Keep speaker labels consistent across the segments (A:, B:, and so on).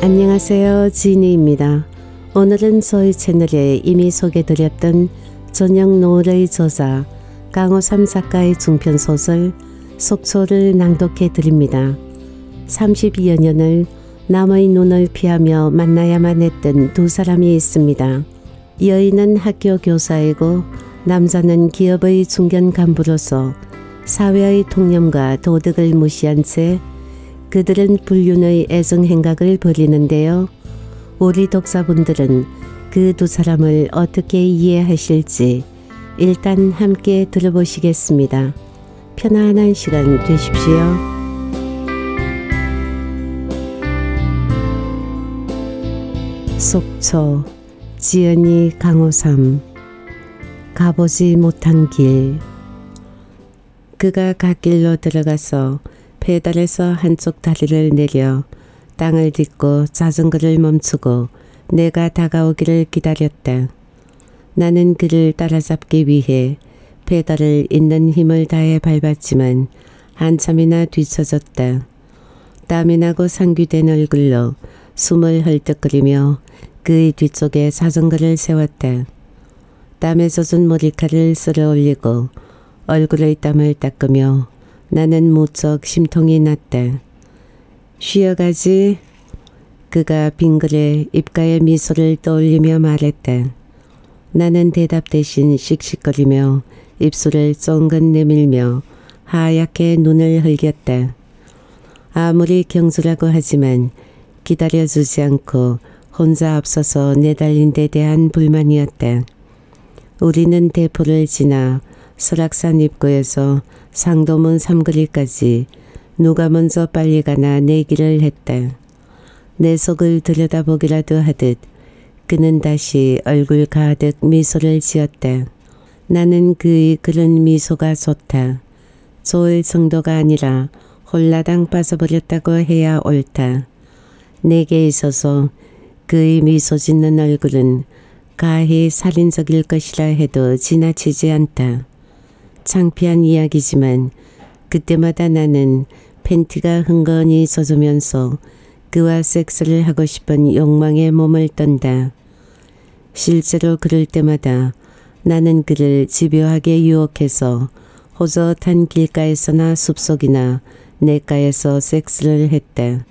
A: 안녕하세요. 지니입니다. 오늘은 저희 채널에 이미 소개드렸던 전영 노을의 저자 강호삼 작가의 중편소설 속초를 낭독해 드립니다. 32여 년을 남의 눈을 피하며 만나야만 했던 두 사람이 있습니다. 여인은 학교 교사이고 남자는 기업의 중견 간부로서 사회의 통념과 도덕을 무시한 채 그들은 불륜의 애정 행각을 벌이는데요. 우리 독자분들은 그 두 사람을 어떻게 이해하실지 일단 함께 들어보시겠습니다. 편안한 시간 되십시오. 속초 지연이 강호삼 가보지 못한 길 그가 갓길로 들어가서 페달에서 한쪽 다리를 내려 땅을 딛고 자전거를 멈추고 내가 다가오기를 기다렸다. 나는 그를 따라잡기 위해 페달을 있는 힘을 다해 밟았지만 한참이나 뒤처졌다. 땀이 나고 상귀된 얼굴로 숨을 헐떡거리며 그의 뒤쪽에 자전거를 세웠다. 땀에 젖은 머리카락을 쓸어 올리고 얼굴의 땀을 닦으며 나는 무척 심통이 났다. 쉬어가지. 그가 빙글에 입가에 미소를 떠올리며 말했다. 나는 대답 대신 씩씩거리며 입술을 쫑긋 내밀며 하얗게 눈을 흘겼다. 아무리 경주라고 하지만 기다려주지 않고 혼자 앞서서 내달린 데 대한 불만이었다. 우리는 대포를 지나 설악산 입구에서 상도문 삼거리까지 누가 먼저 빨리 가나 내기를 했다. 내 속을 들여다보기라도 하듯 그는 다시 얼굴 가득 미소를 지었다. 나는 그의 그런 미소가 좋다. 좋을 정도가 아니라 홀라당 빠져버렸다고 해야 옳다. 내게 있어서 그의 미소 짓는 얼굴은 가히 살인적일 것이라 해도 지나치지 않다. 창피한 이야기지만 그때마다 나는 팬티가 흥건히 젖으면서 그와 섹스를 하고 싶은 욕망에 몸을 떤다. 실제로 그럴 때마다 나는 그를 집요하게 유혹해서 호젓한 길가에서나 숲속이나 내가에서 섹스를 했다.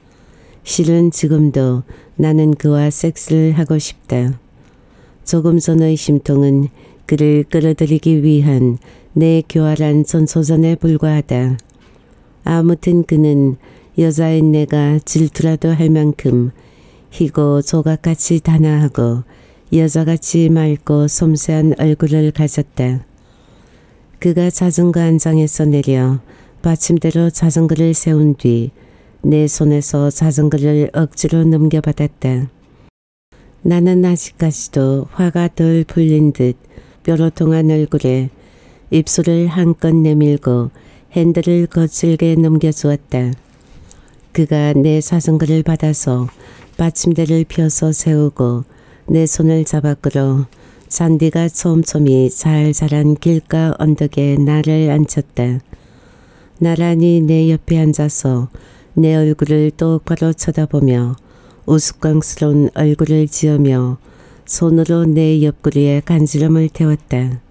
A: 실은 지금도 나는 그와 섹스를 하고 싶다. 조금 전의 심통은 그를 끌어들이기 위한 내 교활한 전소전에 불과하다. 아무튼 그는 여자인 내가 질투라도 할 만큼 희고 조각같이 단아하고 여자같이 맑고 섬세한 얼굴을 가졌다. 그가 자전거 안장에서 내려 받침대로 자전거를 세운 뒤 내 손에서 자전거를 억지로 넘겨받았다. 나는 아직까지도 화가 덜 풀린 듯 뾰로통한 얼굴에 입술을 한껏 내밀고 핸들을 거칠게 넘겨주었다. 그가 내 자전거를 받아서 받침대를 펴서 세우고 내 손을 잡아 끌어 잔디가 촘촘히 잘 자란 길가 언덕에 나를 앉혔다. 나란히 내 옆에 앉아서 내 얼굴을 똑바로 쳐다보며 우스꽝스러운 얼굴을 지으며 손으로 내 옆구리에 간지럼을 태웠다.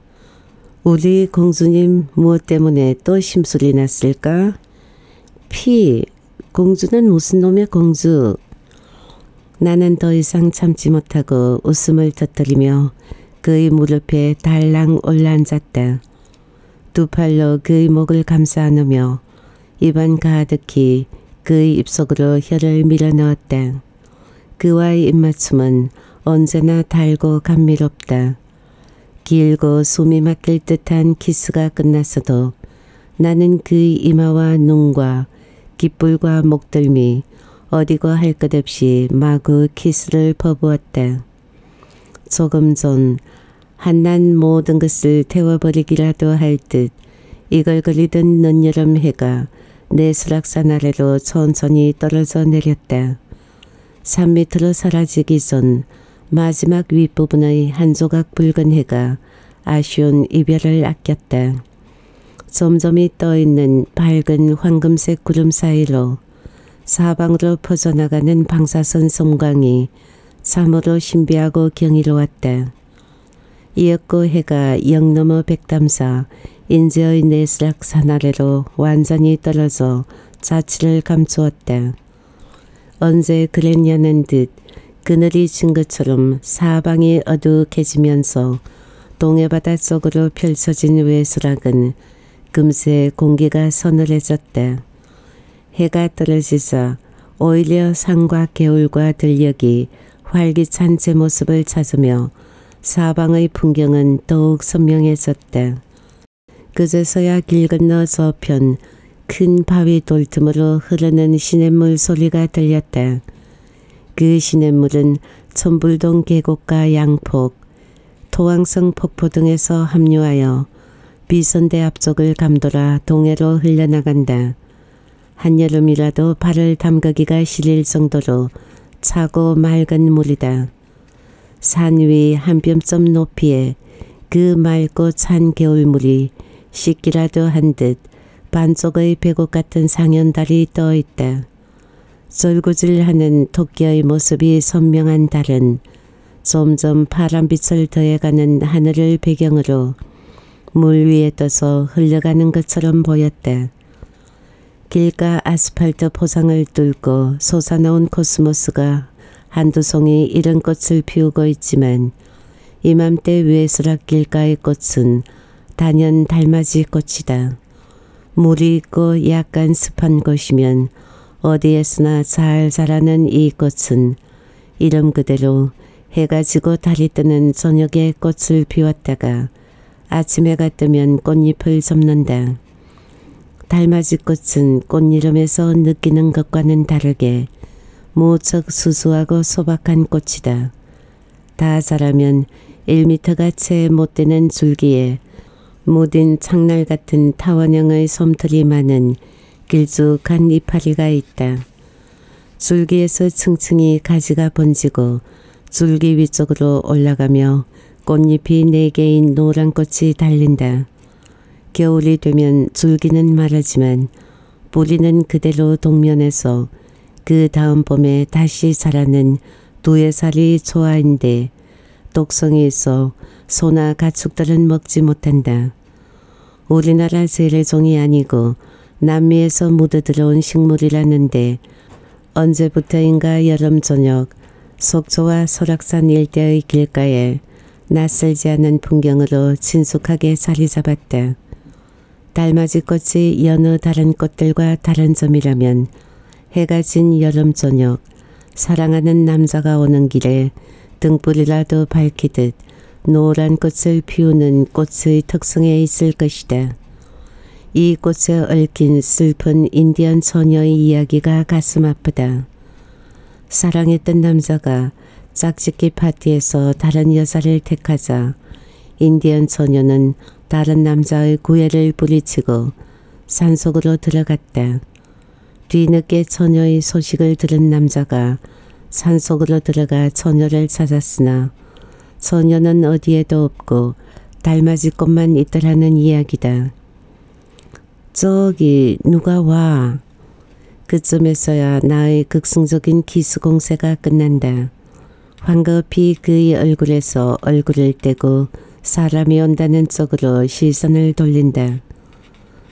A: 우리 공주님 무엇 때문에 또 심술이 났을까? 피, 공주는 무슨 놈의 공주? 나는 더 이상 참지 못하고 웃음을 터뜨리며 그의 무릎에 달랑 올라앉았다. 두 팔로 그의 목을 감싸 안으며 입안 가득히 그의 입속으로 혀를 밀어넣었다. 그와의 입맞춤은 언제나 달고 감미롭다. 길고 숨이 막힐 듯한 키스가 끝났어도 나는 그의 이마와 눈과 깃불과 목덜미 어디고 할 것 없이 마구 키스를 퍼부었다. 조금 전 한난 모든 것을 태워버리기라도 할 듯 이글거리던 늦여름 해가 내 수락산 아래로 천천히 떨어져 내렸다. 산 밑으로 사라지기 전 마지막 윗부분의 한 조각 붉은 해가 아쉬운 이별을 아꼈다. 점점이 떠있는 밝은 황금색 구름 사이로 사방으로 퍼져나가는 방사선 섬광이 참으로 신비하고 경이로웠다. 이었고 해가 영 넘어 백담사 인제의 내스락 산 아래로 완전히 떨어져 자취를 감추었다. 언제 그랬냐는 듯 그늘이 진 것처럼 사방이 어둑해지면서 동해바다 쪽으로 펼쳐진 외수락은 금세 공기가 서늘해졌다. 해가 떨어지자 오히려 산과 개울과 들녘이 활기찬 제 모습을 찾으며 사방의 풍경은 더욱 선명해졌다. 그제서야 길 건너 저편 큰 바위 돌틈으로 흐르는 시냇물 소리가 들렸다. 그 시냇물은 천불동 계곡과 양폭, 토왕성 폭포 등에서 합류하여 비선대 앞쪽을 감돌아 동해로 흘러나간다. 한여름이라도 발을 담그기가 시릴 정도로 차고 맑은 물이다. 산 위 한 뼘점 높이에 그 맑고 찬 겨울물이 씻기라도 한 듯 반쪽의 배곡 같은 상현달이 떠 있다. 절구질 하는 토끼의 모습이 선명한 달은 점점 파란빛을 더해가는 하늘을 배경으로 물 위에 떠서 흘러가는 것처럼 보였다. 길가 아스팔트 포상을 뚫고 솟아나온 코스모스가 한두 송이 이른 꽃을 피우고 있지만 이맘때 외수락 길가의 꽃은 단연 달맞이 꽃이다. 물이 있고 약간 습한 곳이면 어디에서나 잘 자라는 이 꽃은 이름 그대로 해가 지고 달이 뜨는 저녁에 꽃을 피웠다가 아침에가 뜨면 꽃잎을 접는다. 달맞이 꽃은 꽃 이름에서 느끼는 것과는 다르게 무척 수수하고 소박한 꽃이다. 다 자라면 1미터가 채 못 되는 줄기에 무딘 창날 같은 타원형의 솜털이 많은 길쭉한 이파리가 있다. 줄기에서 층층이 가지가 번지고 줄기 위쪽으로 올라가며 꽃잎이 네 개인 노란 꽃이 달린다. 겨울이 되면 줄기는 마르지만 뿌리는 그대로 동면에서 그 다음 봄에 다시 자라는 두의 살이 좋아인데 독성이 있어 소나 가축들은 먹지 못한다. 우리나라 세례종이 아니고 남미에서 묻어 들어온 식물이라는데 언제부터인가 여름 저녁 속초와 설악산 일대의 길가에 낯설지 않은 풍경으로 친숙하게 자리 잡았다. 달맞이 꽃이 여느 다른 꽃들과 다른 점이라면 해가 진 여름 저녁 사랑하는 남자가 오는 길에 등불이라도 밝히듯 노란 꽃을 피우는 꽃의 특성에 있을 것이다. 이 꽃에 얽힌 슬픈 인디언 처녀의 이야기가 가슴 아프다. 사랑했던 남자가 짝짓기 파티에서 다른 여자를 택하자 인디언 처녀는 다른 남자의 구애를 부리치고 산속으로 들어갔다. 뒤늦게 처녀의 소식을 들은 남자가 산속으로 들어가 처녀를 찾았으나 처녀는 어디에도 없고 달맞이 꽃만 있더라는 이야기다. 저기 누가 와. 그쯤에서야 나의 극승적인 기수공세가 끝난다. 황급히 그의 얼굴에서 얼굴을 떼고 사람이 온다는 쪽으로 시선을 돌린다.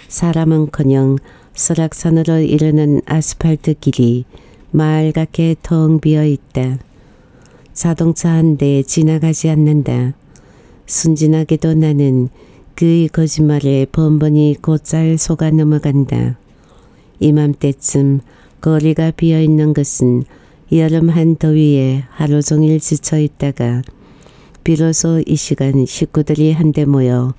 A: 사람은커녕 설악산으로 이르는 아스팔트 길이 맑게 텅 비어 있다. 자동차 한 대 지나가지 않는다. 순진하게도 나는 그의 거짓말에 번번이 곧잘 속아 넘어간다. 이맘때쯤 거리가 비어있는 것은 여름 한 더위에 하루 종일 지쳐 있다가 비로소 이 시간 식구들이 한데 모여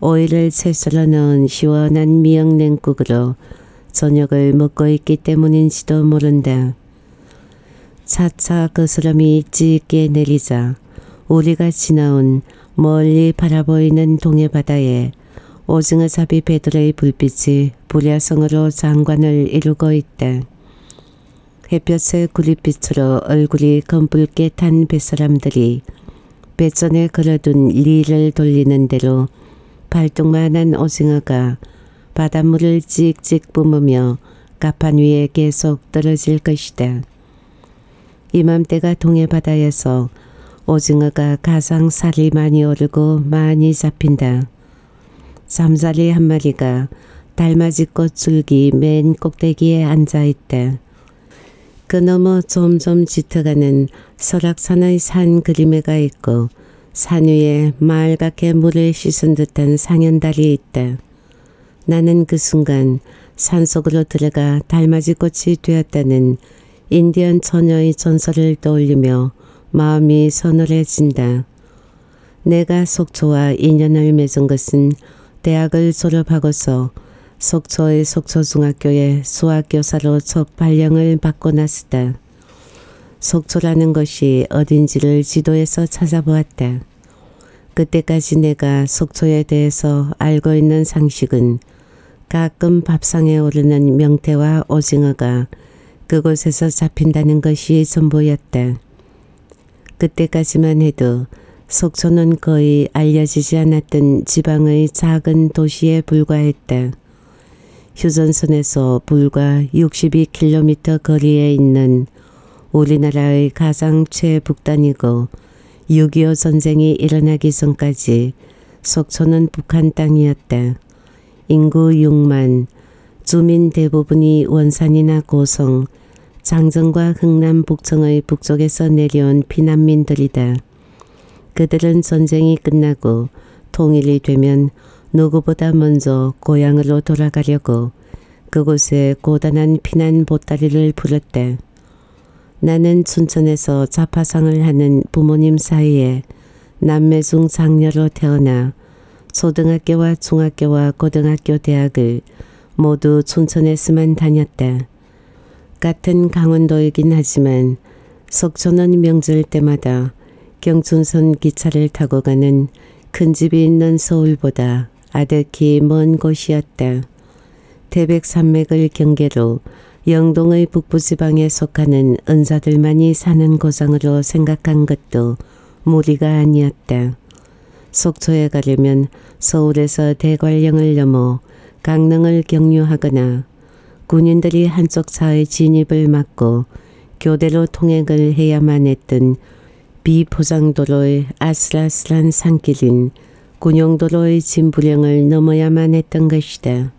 A: 오이를 채썰어 넣은 시원한 미역냉국으로 저녁을 먹고 있기 때문인지도 모른다. 차차 거스름이 짙게 내리자 우리가 지나온 멀리 바라보이는 동해 바다에 오징어잡이 배들의 불빛이 불야성으로 장관을 이루고 있다. 햇볕의 구릿빛으로 얼굴이 검붉게 탄 뱃사람들이 배전에 걸어둔 리를 돌리는 대로 발뚱만한 오징어가 바닷물을 찍찍 뿜으며 가판 위에 계속 떨어질 것이다. 이맘때가 동해바다에서 오징어가 가장 살이 많이 오르고 많이 잡힌다. 잠자리 한 마리가 달맞이꽃 줄기 맨 꼭대기에 앉아있다. 그 너머 점점 짙어가는 설악산의 산 그림에가 있고 산 위에 맑게 물을 씻은 듯한 상현달이 있다. 나는 그 순간 산속으로 들어가 달맞이꽃이 되었다는 인디언 처녀의 전설을 떠올리며 마음이 서늘해진다. 내가 속초와 인연을 맺은 것은 대학을 졸업하고서 속초의 속초중학교에 수학교사로 첫 발령을 받고 났다. 속초라는 것이 어딘지를 지도에서 찾아보았다. 그때까지 내가 속초에 대해서 알고 있는 상식은 가끔 밥상에 오르는 명태와 오징어가 그곳에서 잡힌다는 것이 전부였다. 그때까지만 해도 속초는 거의 알려지지 않았던 지방의 작은 도시에 불과했다. 휴전선에서 불과 62km 거리에 있는 우리나라의 가장 최북단이고 6.25 전쟁이 일어나기 전까지 속초는 북한 땅이었다. 인구 6만, 주민 대부분이 원산이나 고성, 장정과 흥남 북청의 북쪽에서 내려온 피난민들이다. 그들은 전쟁이 끝나고 통일이 되면 누구보다 먼저 고향으로 돌아가려고 그곳에 고단한 피난 보따리를 풀었대. 나는 춘천에서 자파상을 하는 부모님 사이에 남매 중 장녀로 태어나 초등학교와 중학교와 고등학교 대학을 모두 춘천에서만 다녔다. 같은 강원도이긴 하지만 속초는 명절 때마다 경춘선 기차를 타고 가는 큰 집이 있는 서울보다 아득히 먼 곳이었다. 태백산맥을 경계로 영동의 북부지방에 속하는 은사들만이 사는 고장으로 생각한 것도 무리가 아니었다. 속초에 가려면 서울에서 대관령을 넘어 강릉을 경유하거나 군인들이 한쪽 차의 진입을 막고 교대로 통행을 해야만 했던 비포장도로의 아슬아슬한 산길인 군용도로의 진부령을 넘어야만 했던 것이다.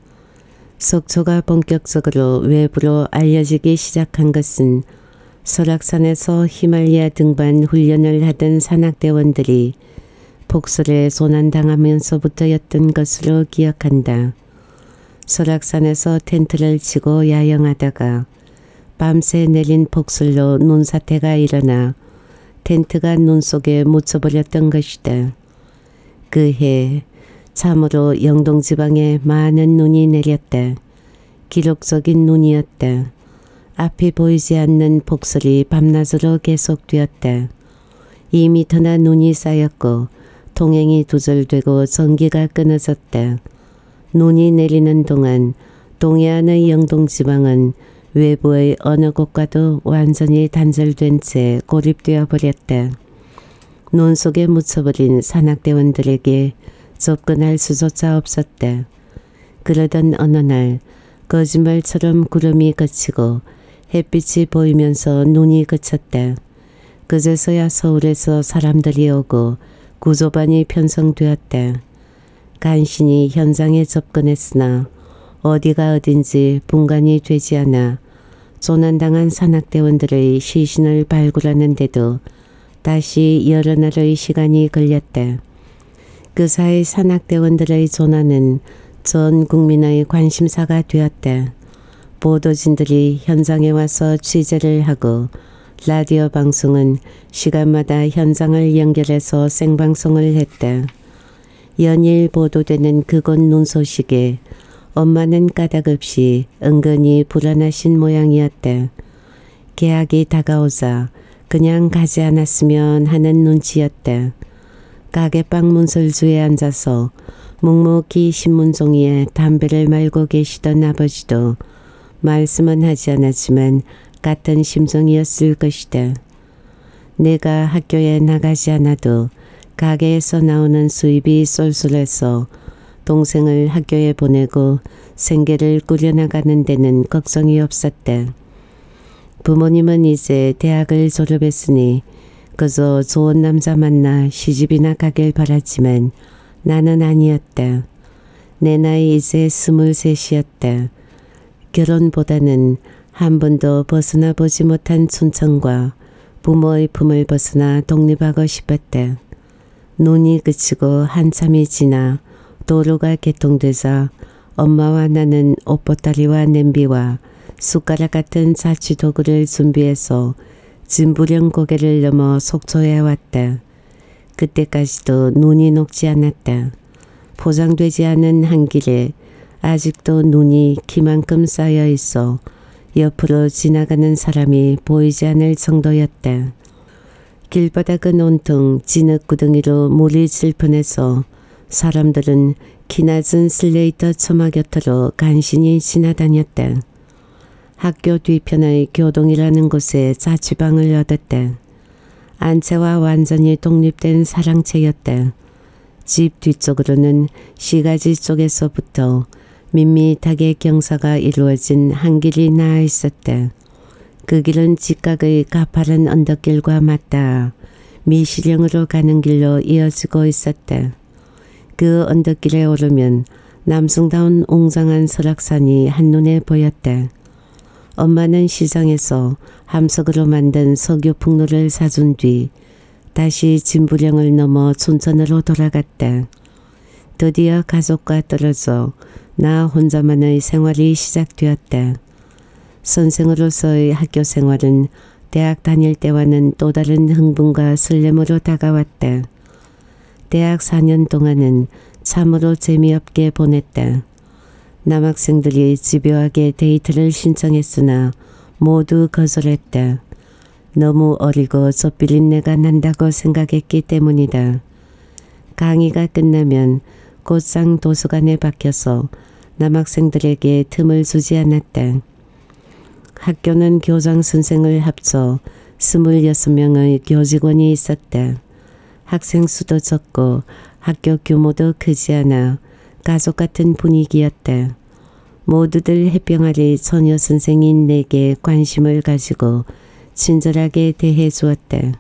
A: 속초가 본격적으로 외부로 알려지기 시작한 것은 설악산에서 히말리아 등반 훈련을 하던 산악대원들이 폭설에 소난당하면서부터였던 것으로 기억한다. 설악산에서 텐트를 치고 야영하다가 밤새 내린 폭설로 눈사태가 일어나 텐트가 눈 속에 묻혀버렸던 것이다. 그 해 참으로 영동지방에 많은 눈이 내렸다. 기록적인 눈이었다. 앞이 보이지 않는 폭설이 밤낮으로 계속되었다. 2미터나 눈이 쌓였고 통행이 두절되고 전기가 끊어졌다. 눈이 내리는 동안 동해안의 영동지방은 외부의 어느 곳과도 완전히 단절된 채 고립되어 버렸다. 눈 속에 묻혀버린 산악대원들에게 접근할 수조차 없었다. 그러던 어느 날 거짓말처럼 구름이 그치고 햇빛이 보이면서 눈이 그쳤다. 그제서야 서울에서 사람들이 오고 구조반이 편성되었다. 간신히 현장에 접근했으나 어디가 어딘지 분간이 되지 않아 조난당한 산악대원들의 시신을 발굴하는데도 다시 여러 날의 시간이 걸렸다. 그 사이 산악대원들의 조난은 전 국민의 관심사가 되었다. 보도진들이 현장에 와서 취재를 하고 라디오 방송은 시간마다 현장을 연결해서 생방송을 했다. 연일 보도되는 그곳 눈소식에 엄마는 까닭없이 은근히 불안하신 모양이었다. 계약이 다가오자 그냥 가지 않았으면 하는 눈치였다. 가게방 문설주에 앉아서 묵묵히 신문종이에 담배를 말고 계시던 아버지도 말씀은 하지 않았지만 같은 심정이었을 것이다. 내가 학교에 나가지 않아도 가게에서 나오는 수입이 쏠쏠해서 동생을 학교에 보내고 생계를 꾸려나가는 데는 걱정이 없었다. 부모님은 이제 대학을 졸업했으니 그저 좋은 남자 만나 시집이나 가길 바랐지만 나는 아니었다. 내 나이 이제 스물셋이었다. 결혼보다는 한 번도 벗어나 보지 못한 춘천과 부모의 품을 벗어나 독립하고 싶었다. 눈이 그치고 한참이 지나 도로가 개통되자 엄마와 나는 옷보따리와 냄비와 숟가락 같은 자취 도구를 준비해서 진부령 고개를 넘어 속초에 왔다. 그때까지도 눈이 녹지 않았다. 포장되지 않은 한 길에 아직도 눈이 키만큼 쌓여 있어 옆으로 지나가는 사람이 보이지 않을 정도였다. 길바닥은 온통 진흙구덩이로 물이 질펀해서 사람들은 키낮은 슬레이터 처마 곁으로 간신히 지나다녔다. 학교 뒤편의 교동이라는 곳에 자취방을 얻었다. 안채와 완전히 독립된 사랑채였다. 집 뒤쪽으로는 시가지 쪽에서부터 밋밋하게 경사가 이루어진 한 길이 나아 있었다. 그 길은 직각의 가파른 언덕길과 맞닿아 미시령으로 가는 길로 이어지고 있었다. 그 언덕길에 오르면 남승다운 웅장한 설악산이 한눈에 보였다. 엄마는 시장에서 함석으로 만든 석유 풍로를 사준 뒤 다시 진부령을 넘어 춘천으로 돌아갔다. 드디어 가족과 떨어져 나 혼자만의 생활이 시작되었다. 선생으로서의 학교 생활은 대학 다닐 때와는 또 다른 흥분과 설렘으로 다가왔다. 대학 4년 동안은 참으로 재미없게 보냈다. 남학생들이 집요하게 데이트를 신청했으나 모두 거절했다. 너무 어리고 젖비린내가 난다고 생각했기 때문이다. 강의가 끝나면 곧상 도서관에 박혀서 남학생들에게 틈을 주지 않았다. 학교는 교장 선생을 합쳐 26명의 교직원이 있었다. 학생 수도 적고 학교 규모도 크지 않아 가족 같은 분위기였다. 모두들 해병아리 처녀 선생인 내게 관심을 가지고 친절하게 대해 주었다.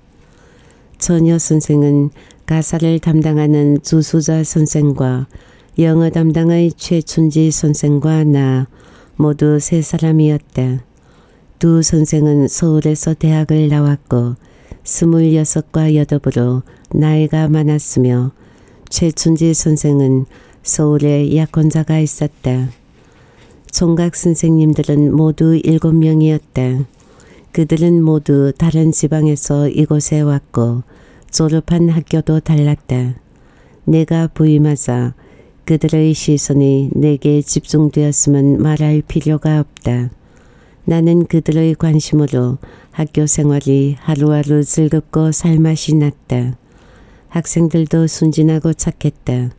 A: 처녀 선생은 가사를 담당하는 주수자 선생과 영어 담당의 최춘지 선생과 나 모두 세 사람이었다. 두 선생은 서울에서 대학을 나왔고 스물여섯과 여덟으로 나이가 많았으며 최춘지 선생은 서울에 약혼자가 있었다. 총각 선생님들은 모두 일곱 명이었다. 그들은 모두 다른 지방에서 이곳에 왔고 졸업한 학교도 달랐다. 내가 부임하자 그들의 시선이 내게 집중되었으면 말할 필요가 없다. 나는 그들의 관심으로 학교 생활이 하루하루 즐겁고 살맛이 났다. 학생들도 순진하고 착했다.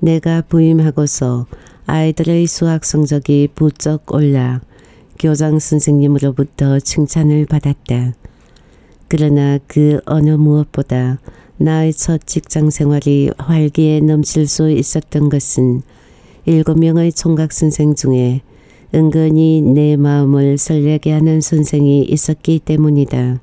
A: 내가 부임하고서 아이들의 수학 성적이 부쩍 올라 교장 선생님으로부터 칭찬을 받았다. 그러나 그 어느 무엇보다 나의 첫 직장 생활이 활기에 넘칠 수 있었던 것은 일곱 명의 총각 선생 중에 은근히 내 마음을 설레게 하는 선생이 있었기 때문이다.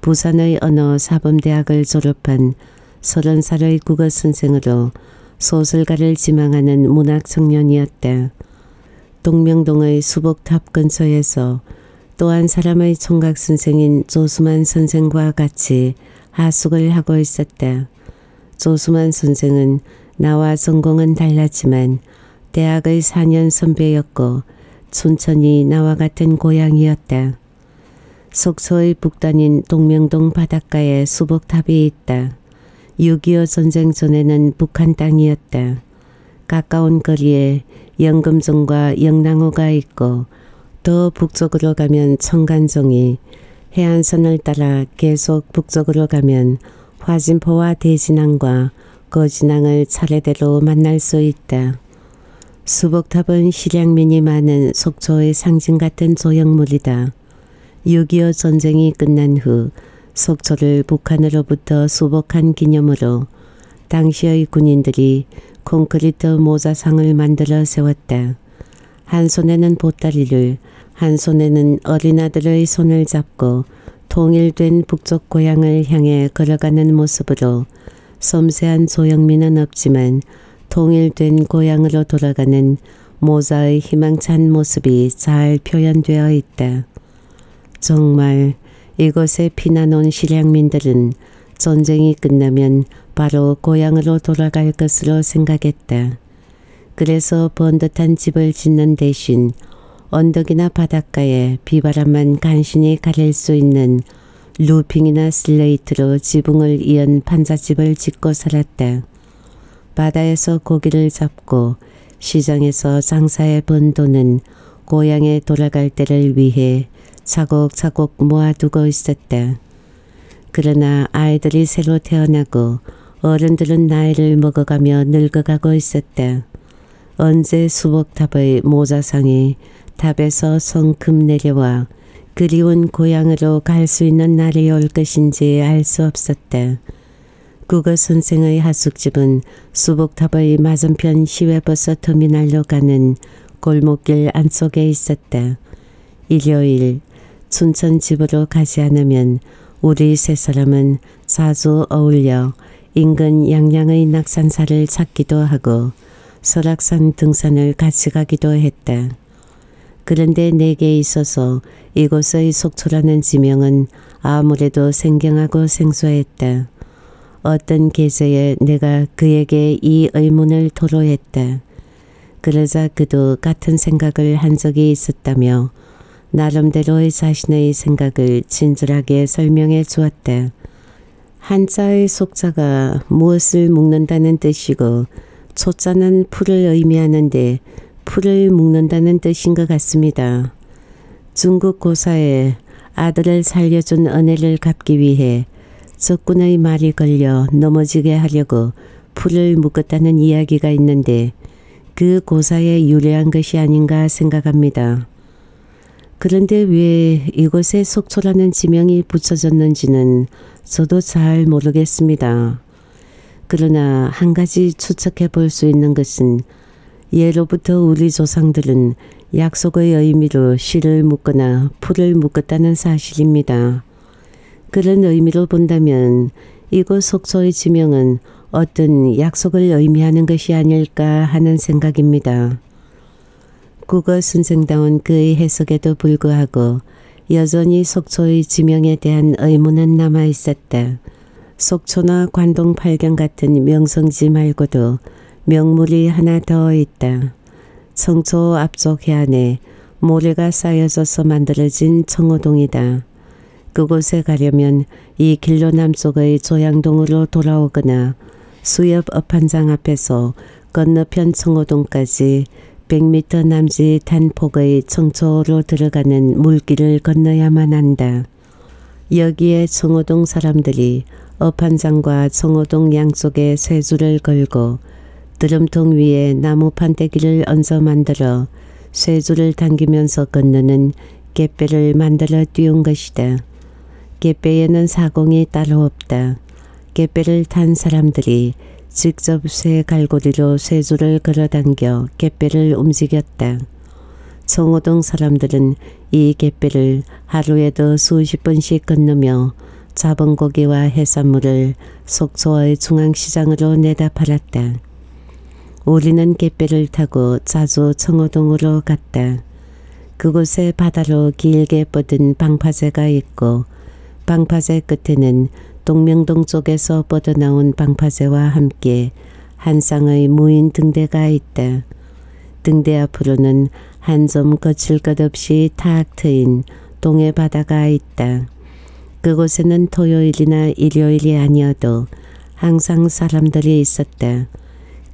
A: 부산의 어느 사범대학을 졸업한 서른 살의 국어 선생으로 소설가를 지망하는 문학 청년이었다. 동명동의 수복탑 근처에서 또한 사람의 총각 선생인 조수만 선생과 같이 하숙을 하고 있었다. 조수만 선생은 나와 전공은 달랐지만 대학의 4년 선배였고 춘천이 나와 같은 고향이었다. 속초의 북단인 동명동 바닷가에 수복탑이 있다. 6.25 전쟁 전에는 북한 땅이었다. 가까운 거리에 영금정과 영랑호가 있고 더 북쪽으로 가면 청간정이 해안선을 따라 계속 북쪽으로 가면 화진포와 대진항과 거진항을 차례대로 만날 수 있다. 수복탑은 실향민이 많은 속초의 상징 같은 조형물이다. 6.25 전쟁이 끝난 후 속초를 북한으로부터 수복한 기념으로 당시의 군인들이 콘크리트 모자상을 만들어 세웠다. 한 손에는 보따리를 한 손에는 어린아들의 손을 잡고 통일된 북쪽 고향을 향해 걸어가는 모습으로 섬세한 조영민은 없지만 통일된 고향으로 돌아가는 모자의 희망찬 모습이 잘 표현되어 있다. 정말 이곳에 피난 온 실향민들은 전쟁이 끝나면 바로 고향으로 돌아갈 것으로 생각했다. 그래서 번듯한 집을 짓는 대신 언덕이나 바닷가에 비바람만 간신히 가릴 수 있는 루핑이나 슬레이트로 지붕을 이은 판자집을 짓고 살았다. 바다에서 고기를 잡고 시장에서 장사해 번 돈은 고향에 돌아갈 때를 위해 차곡차곡 모아두고 있었다. 그러나 아이들이 새로 태어나고 어른들은 나이를 먹어가며 늙어가고 있었다. 언제 수복탑의 모자상이 탑에서 성큼 내려와 그리운 고향으로 갈 수 있는 날이 올 것인지 알 수 없었다. 국어 선생의 하숙집은 수복탑의 맞은편 시외버스 터미널로 가는 골목길 안쪽에 있었다. 일요일 춘천 집으로 가지 않으면 우리 세 사람은 자주 어울려 인근 양양의 낙산사를 찾기도 하고 설악산 등산을 같이 가기도 했다. 그런데 내게 있어서 이곳의 속초라는 지명은 아무래도 생경하고 생소했다. 어떤 계제에 내가 그에게 이 의문을 토로했다. 그러자 그도 같은 생각을 한 적이 있었다며 나름대로의 자신의 생각을 진솔하게 설명해 주었다. 한자의 속자가 무엇을 묵는다는 뜻이고 초자는 풀을 의미하는데 풀을 묶는다는 뜻인 것 같습니다. 중국 고사에 아들을 살려준 은혜를 갚기 위해 적군의 말이 걸려 넘어지게 하려고 풀을 묶었다는 이야기가 있는데 그 고사에 유래한 것이 아닌가 생각합니다. 그런데 왜 이곳에 속초라는 지명이 붙여졌는지는 저도 잘 모르겠습니다. 그러나 한 가지 추측해 볼 수 있는 것은 예로부터 우리 조상들은 약속의 의미로 실을 묶거나 풀을 묶었다는 사실입니다. 그런 의미로 본다면 이곳 속초의 지명은 어떤 약속을 의미하는 것이 아닐까 하는 생각입니다. 국어 선생다운 그의 해석에도 불구하고 여전히 속초의 지명에 대한 의문은 남아 있었다. 속초나 관동 팔경 같은 명성지 말고도 명물이 하나 더 있다. 청초 앞쪽 해안에 모래가 쌓여져서 만들어진 청호동이다. 그곳에 가려면 이 길로 남쪽의 조양동으로 돌아오거나 수협 업한장 앞에서 건너편 청호동까지 100m 남짓한 폭의 청초로 들어가는 물길을 건너야만 한다. 여기에 청호동 사람들이 업한장과 청호동 양쪽에 쇠줄을 걸고 드럼통 위에 나무 판때기를 얹어 만들어 쇠줄을 당기면서 건너는 갯배를 만들어 띄운 것이다. 갯배에는 사공이 따로 없다. 갯배를 탄 사람들이 직접 쇠 갈고리로 쇠줄을 걸어당겨 갯배를 움직였다. 청호동 사람들은 이 갯배를 하루에도 수십 번씩 건너며 잡은 고기와 해산물을 속초의 중앙시장으로 내다 팔았다. 우리는 갯배를 타고 자주 청호동으로 갔다. 그곳에 바다로 길게 뻗은 방파제가 있고 방파제 끝에는 동명동 쪽에서 뻗어나온 방파제와 함께 한 쌍의 무인 등대가 있다. 등대 앞으로는 한 점 거칠 것 없이 탁 트인 동해 바다가 있다. 그곳에는 토요일이나 일요일이 아니어도 항상 사람들이 있었다.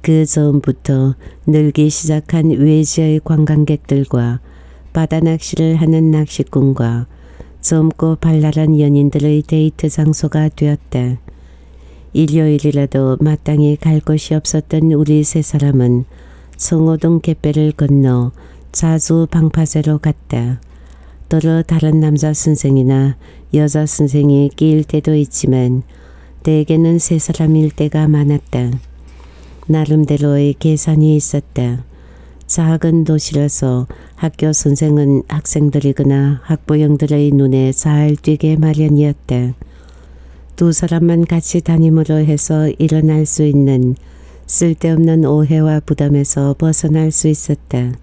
A: 그 전부터 늘기 시작한 외지의 관광객들과 바다 낚시를 하는 낚시꾼과 젊고 발랄한 연인들의 데이트 장소가 되었다. 일요일이라도 마땅히 갈 곳이 없었던 우리 세 사람은 성호동 갯배를 건너 자주 방파제로 갔다. 또러 다른 남자 선생이나 여자 선생이 끼일 때도 있지만 대개는 세 사람일 때가 많았다. 나름대로의 계산이 있었다. 작은 도시라서 학교 선생은 학생들이거나 학부형들의 눈에 잘 띄게 마련이었다. 두 사람만 같이 다님으로 해서 일어날 수 있는 쓸데없는 오해와 부담에서 벗어날 수 있었다.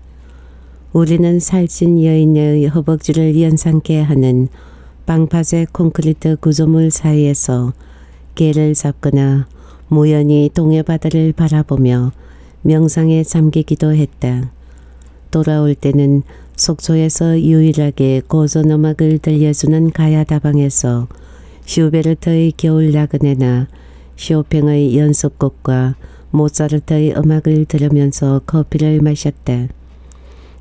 A: 우리는 살찐 여인의 허벅지를 연상케 하는 방파제 콘크리트 구조물 사이에서 개를 잡거나 무연히 동해바다를 바라보며 명상에 잠기기도 했다. 돌아올 때는 속초에서 유일하게 고전 음악을 들려주는 가야다방에서 슈베르트의 겨울 야근에나 쇼팽의 연습곡과 모차르트의 음악을 들으면서 커피를 마셨다.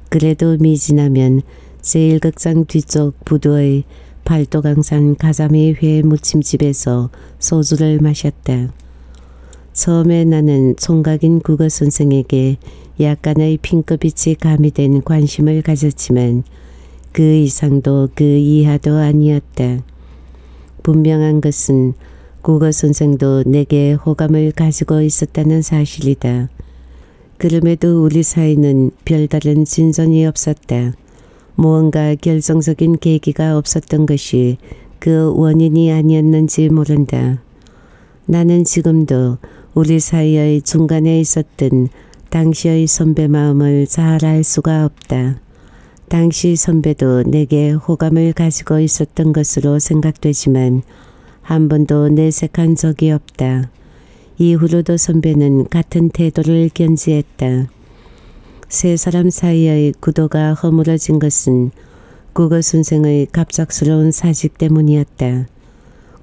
A: 그래도 미지나면 세일극장 뒤쪽 부두의 팔도강산 가자미 회 무침집에서 소주를 마셨다. 처음에 나는 총각인 국어 선생에게 약간의 핑크빛이 가미된 관심을 가졌지만 그 이상도 그 이하도 아니었다. 분명한 것은 국어 선생도 내게 호감을 가지고 있었다는 사실이다. 그럼에도 우리 사이는 별다른 진전이 없었다. 무언가 결정적인 계기가 없었던 것이 그 원인이 아니었는지 모른다. 나는 지금도 우리 사이의 중간에 있었던 당시의 선배 마음을 잘 알 수가 없다. 당시 선배도 내게 호감을 가지고 있었던 것으로 생각되지만 한 번도 내색한 적이 없다. 이후로도 선배는 같은 태도를 견지했다. 세 사람 사이의 구도가 허물어진 것은 국어 선생의 갑작스러운 사직 때문이었다.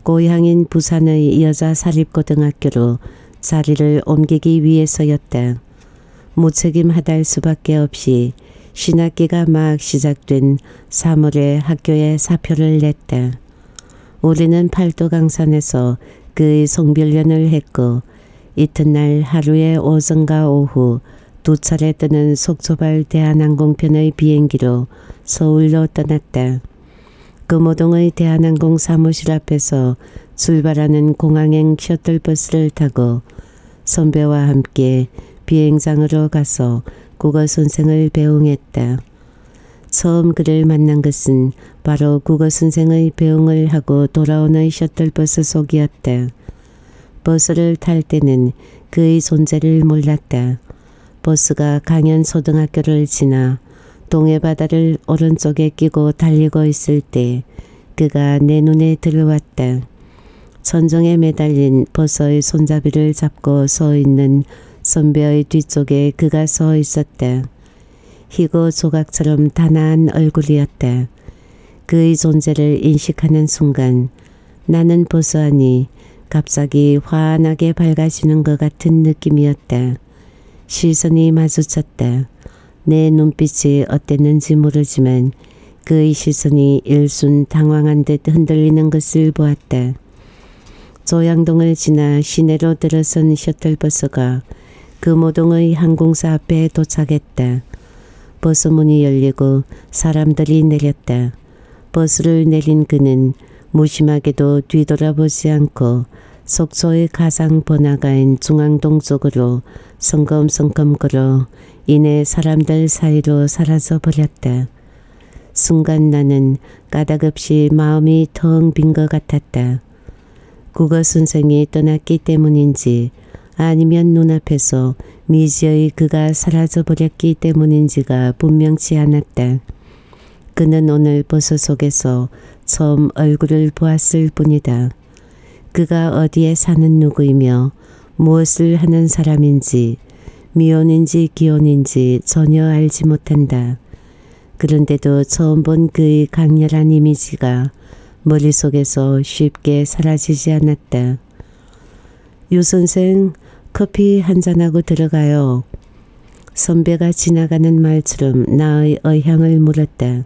A: 고향인 부산의 여자 사립고등학교로 자리를 옮기기 위해서였다. 무책임하달 수밖에 없이 신학기가 막 시작된 3월에 학교에 사표를 냈다. 우리는 팔도강산에서 그의 송별련을 했고 이튿날 하루에 오전과 오후 두 차례 뜨는 속초발 대한항공편의 비행기로 서울로 떠났다. 금호동의 대한항공 사무실 앞에서 출발하는 공항행 셔틀버스를 타고 선배와 함께 비행장으로 가서 국어 선생을 배웅했다. 처음 그를 만난 것은 바로 국어 선생의 배웅을 하고 돌아오는 셔틀버스 속이었다. 버스를 탈 때는 그의 존재를 몰랐다. 버스가 강연초등학교를 지나 동해바다를 오른쪽에 끼고 달리고 있을 때 그가 내 눈에 들어왔다. 천정에 매달린 버서의 손잡이를 잡고 서 있는 선배의 뒤쪽에 그가 서 있었다. 희고 조각처럼 단아한 얼굴이었다. 그의 존재를 인식하는 순간 나는 보수하니 갑자기 환하게 밝아지는 것 같은 느낌이었다. 시선이 마주쳤다. 내 눈빛이 어땠는지 모르지만 그의 시선이 일순 당황한 듯 흔들리는 것을 보았다. 조양동을 지나 시내로 들어선 셔틀버스가 금호동의 항공사 앞에 도착했다. 버스 문이 열리고 사람들이 내렸다. 버스를 내린 그는 무심하게도 뒤돌아보지 않고 속초의 가장 번화가인 중앙동 쪽으로 성검성검 걸어 이내 사람들 사이로 사라져 버렸다. 순간 나는 까닭없이 마음이 텅 빈 것 같았다. 국어 선생이 떠났기 때문인지 아니면 눈앞에서 미지의 그가 사라져 버렸기 때문인지가 분명치 않았다. 그는 오늘 버스 속에서 처음 얼굴을 보았을 뿐이다. 그가 어디에 사는 누구이며 무엇을 하는 사람인지 미혼인지 기혼인지 전혀 알지 못한다. 그런데도 처음 본 그의 강렬한 이미지가 머릿속에서 쉽게 사라지지 않았다. 유 선생 커피 한잔하고 들어가요. 선배가 지나가는 말처럼 나의 의향을 물었다.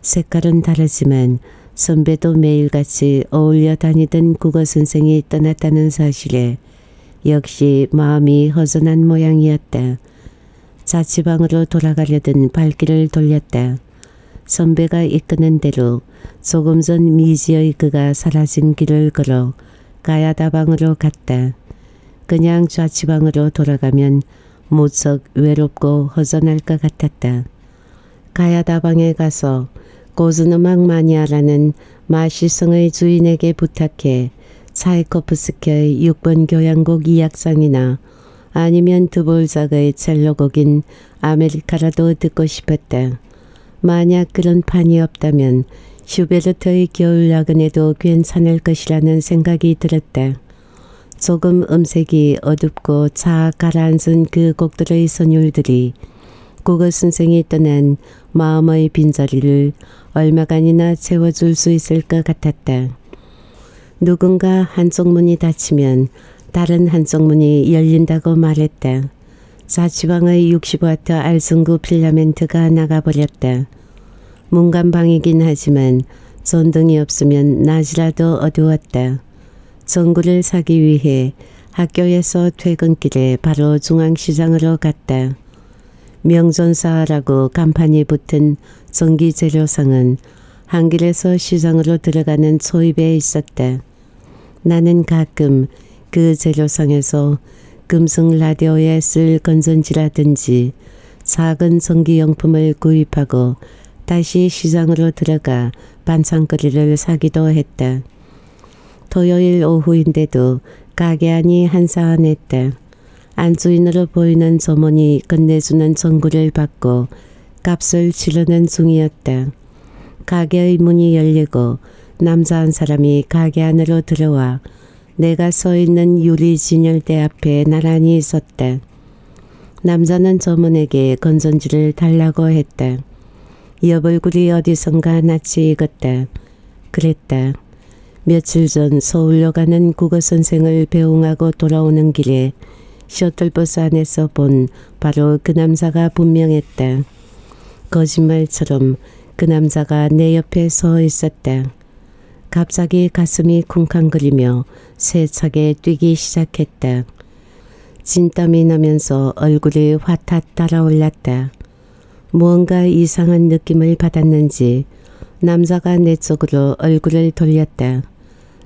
A: 색깔은 다르지만 선배도 매일같이 어울려 다니던 국어 선생이 떠났다는 사실에 역시 마음이 허전한 모양이었다. 자취방으로 돌아가려던 발길을 돌렸다. 선배가 이끄는 대로 조금 전 미지의 그가 사라진 길을 걸어 가야다방으로 갔다. 그냥 좌치방으로 돌아가면 무척 외롭고 허전할 것 같았다. 가야다방에 가서 고즈음악 마니아라는 마시성의 주인에게 부탁해 차이코프스키의 6번 교향곡 이악상이나 아니면 드볼작의 첼로곡인 아메리카라도 듣고 싶었다. 만약 그런 판이 없다면 슈베르트의 겨울 야근에도 괜찮을 것이라는 생각이 들었다. 조금 음색이 어둡고 차 가라앉은 그 곡들의 선율들이 국어 선생이 떠난 마음의 빈자리를 얼마간이나 채워줄 수 있을 것 같았다. 누군가 한쪽 문이 닫히면 다른 한쪽 문이 열린다고 말했다. 자취방의 60와트 알승구 필라멘트가 나가버렸다. 문간방이긴 하지만 전등이 없으면 낮이라도 어두웠다. 전구를 사기 위해 학교에서 퇴근길에 바로 중앙시장으로 갔다. 명전사라고 간판이 붙은 전기재료상은 한 길에서 시장으로 들어가는 초입에 있었다. 나는 가끔 그 재료상에서 금속 라디오에 쓸 건전지라든지 작은 전기용품을 구입하고 다시 시장으로 들어가 반찬거리를 사기도 했다. 토요일 오후인데도 가게 안이 한산했다. 안주인으로 보이는 점원이 끝내주는 전구를 받고 값을 치르는 중이었다. 가게의 문이 열리고 남자 한 사람이 가게 안으로 들어와 내가 서 있는 유리 진열대 앞에 나란히 있었다. 남자는 점원에게 건전지를 달라고 했다. 옆얼굴이 어디선가 낯이 익었다. 그랬다. 며칠 전 서울로 가는 국어 선생을 배웅하고 돌아오는 길에 셔틀버스 안에서 본 바로 그 남자가 분명했다. 거짓말처럼 그 남자가 내 옆에 서 있었다. 갑자기 가슴이 쿵쾅거리며 세차게 뛰기 시작했다. 진땀이 나면서 얼굴이 화탓 달아올랐다. 무언가 이상한 느낌을 받았는지 남자가 내 쪽으로 얼굴을 돌렸다.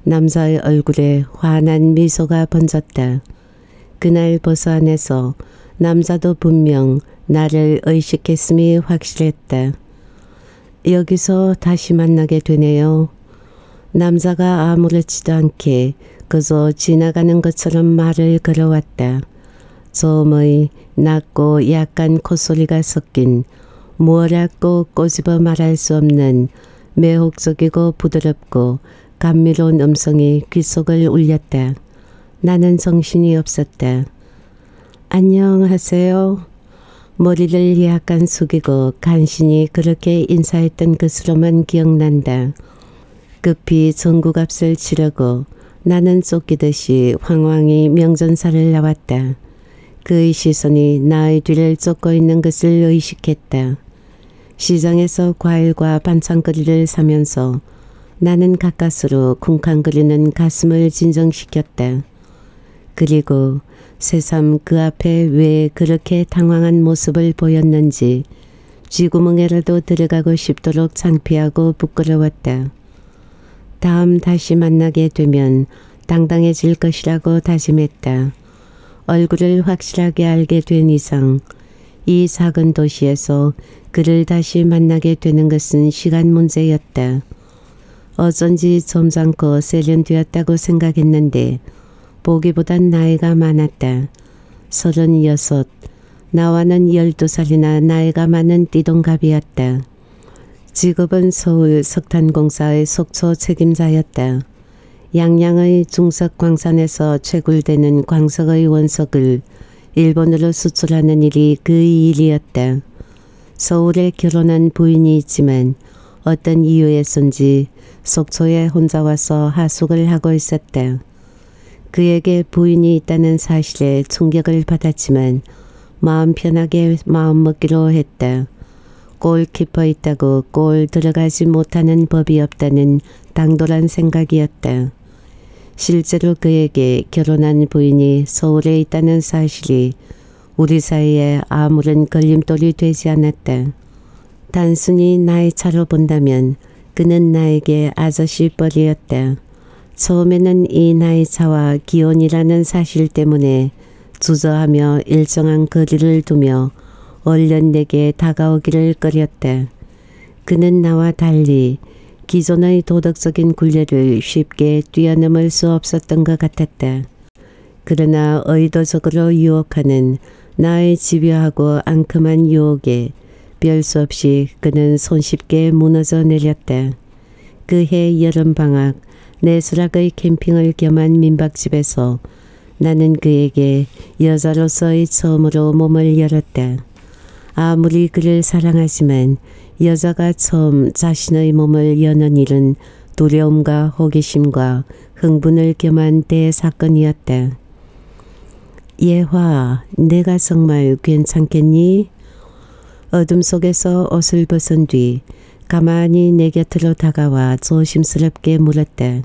A: 남자의 얼굴에 환한 미소가 번졌다. 그날 버스 안에서 남자도 분명 나를 의식했음이 확실했다. 여기서 다시 만나게 되네요. 남자가 아무렇지도 않게 그저 지나가는 것처럼 말을 걸어왔다. 저음의 낮고 약간 콧소리가 섞인 무엇라고 꼬집어 말할 수 없는 매혹적이고 부드럽고 감미로운 음성이 귓속을 울렸다. 나는 정신이 없었다. 안녕하세요. 머리를 약간 숙이고 간신히 그렇게 인사했던 것으로만 기억난다. 급히 전구값을 치려고 나는 쫓기듯이 황황히 명전사를 나왔다. 그의 시선이 나의 뒤를 쫓고 있는 것을 의식했다. 시장에서 과일과 반찬거리를 사면서 나는 가까스로 쿵쾅거리는 가슴을 진정시켰다. 그리고 새삼 그 앞에 왜 그렇게 당황한 모습을 보였는지 쥐구멍에라도 들어가고 싶도록 창피하고 부끄러웠다. 다음 다시 만나게 되면 당당해질 것이라고 다짐했다. 얼굴을 확실하게 알게 된 이상 이 작은 도시에서 그를 다시 만나게 되는 것은 시간 문제였다. 어쩐지 점잖고 세련되었다고 생각했는데 보기보단 나이가 많았다. 서른여섯, 나와는 열두 살이나 나이가 많은 띠동갑이었다. 직업은 서울 석탄공사의 속초 책임자였다. 양양의 중석 광산에서 채굴되는 광석의 원석을 일본으로 수출하는 일이 그 일이었다. 서울에 결혼한 부인이 있지만 어떤 이유에선지 속초에 혼자 와서 하숙을 하고 있었다. 그에게 부인이 있다는 사실에 충격을 받았지만 마음 편하게 마음 먹기로 했다. 골키퍼 있다고 골 들어가지 못하는 법이 없다는 당돌한 생각이었다. 실제로 그에게 결혼한 부인이 서울에 있다는 사실이 우리 사이에 아무런 걸림돌이 되지 않았다. 단순히 나의 차로 본다면 그는 나에게 아저씨 뻘이었다. 처음에는 이 나이 차와 기혼이라는 사실 때문에 주저하며 일정한 거리를 두며 얼른 내게 다가오기를 꺼렸다. 그는 나와 달리 기존의 도덕적인 굴레를 쉽게 뛰어넘을 수 없었던 것 같았다. 그러나 의도적으로 유혹하는 나의 집요하고 앙큼한 유혹에 별 수 없이 그는 손쉽게 무너져 내렸다. 그해 여름방학 내 수락의 캠핑을 겸한 민박집에서 나는 그에게 여자로서의 처음으로 몸을 열었다. 아무리 그를 사랑하지만 여자가 처음 자신의 몸을 여는 일은 두려움과 호기심과 흥분을 겸한 대사건이었다. 예화, 내가 정말 괜찮겠니? 어둠 속에서 옷을 벗은 뒤 가만히 내 곁으로 다가와 조심스럽게 물었다.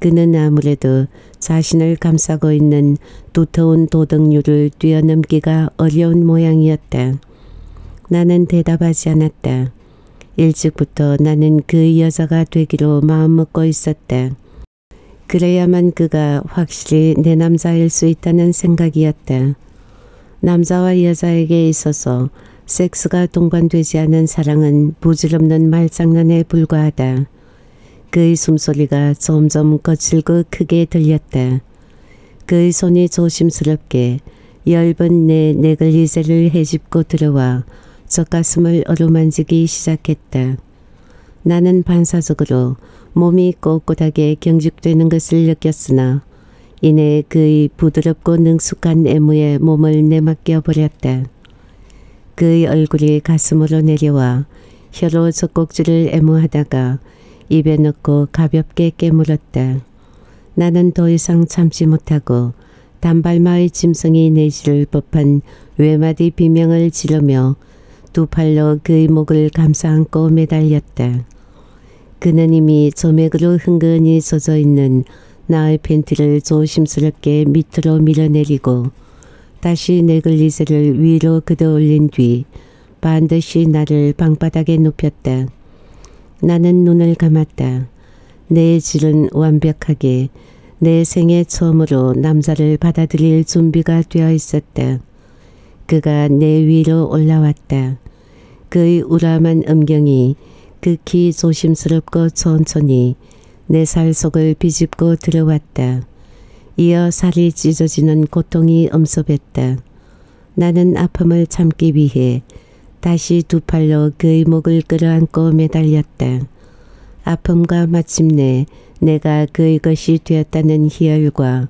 A: 그는 아무래도 자신을 감싸고 있는 두터운 도덕률을 뛰어넘기가 어려운 모양이었다. 나는 대답하지 않았다. 일찍부터 나는 그 여자가 되기로 마음먹고 있었다. 그래야만 그가 확실히 내 남자일 수 있다는 생각이었다. 남자와 여자에게 있어서 섹스가 동반되지 않은 사랑은 부질없는 말장난에 불과하다. 그의 숨소리가 점점 거칠고 크게 들렸다. 그의 손이 조심스럽게 엷은 내 네글리제를 헤집고 들어와 젖가슴을 어루만지기 시작했다. 나는 반사적으로 몸이 꼿꼿하게 경직되는 것을 느꼈으나 이내 그의 부드럽고 능숙한 애무에 몸을 내맡겨 버렸다. 그의 얼굴이 가슴으로 내려와 혀로 젖꼭지를 애무하다가 입에 넣고 가볍게 깨물었다. 나는 더 이상 참지 못하고 단발마의 짐승이 내지를 법한 외마디 비명을 지르며 두 팔로 그의 목을 감싸 안고 매달렸다. 그는 이미 점액으로 흥건히 젖어 있는 나의 팬티를 조심스럽게 밑으로 밀어내리고 다시 네글리즈를 위로 그어 올린 뒤 반드시 나를 방바닥에 눕혔다. 나는 눈을 감았다. 내 질은 완벽하게 내 생애 처음으로 남자를 받아들일 준비가 되어 있었다. 그가 내 위로 올라왔다. 그의 우람한 음경이 극히 조심스럽고 천천히 내 살 속을 비집고 들어왔다. 이어 살이 찢어지는 고통이 엄습했다. 나는 아픔을 참기 위해 다시 두 팔로 그의 목을 끌어안고 매달렸다. 아픔과 마침내 내가 그의 것이 되었다는 희열과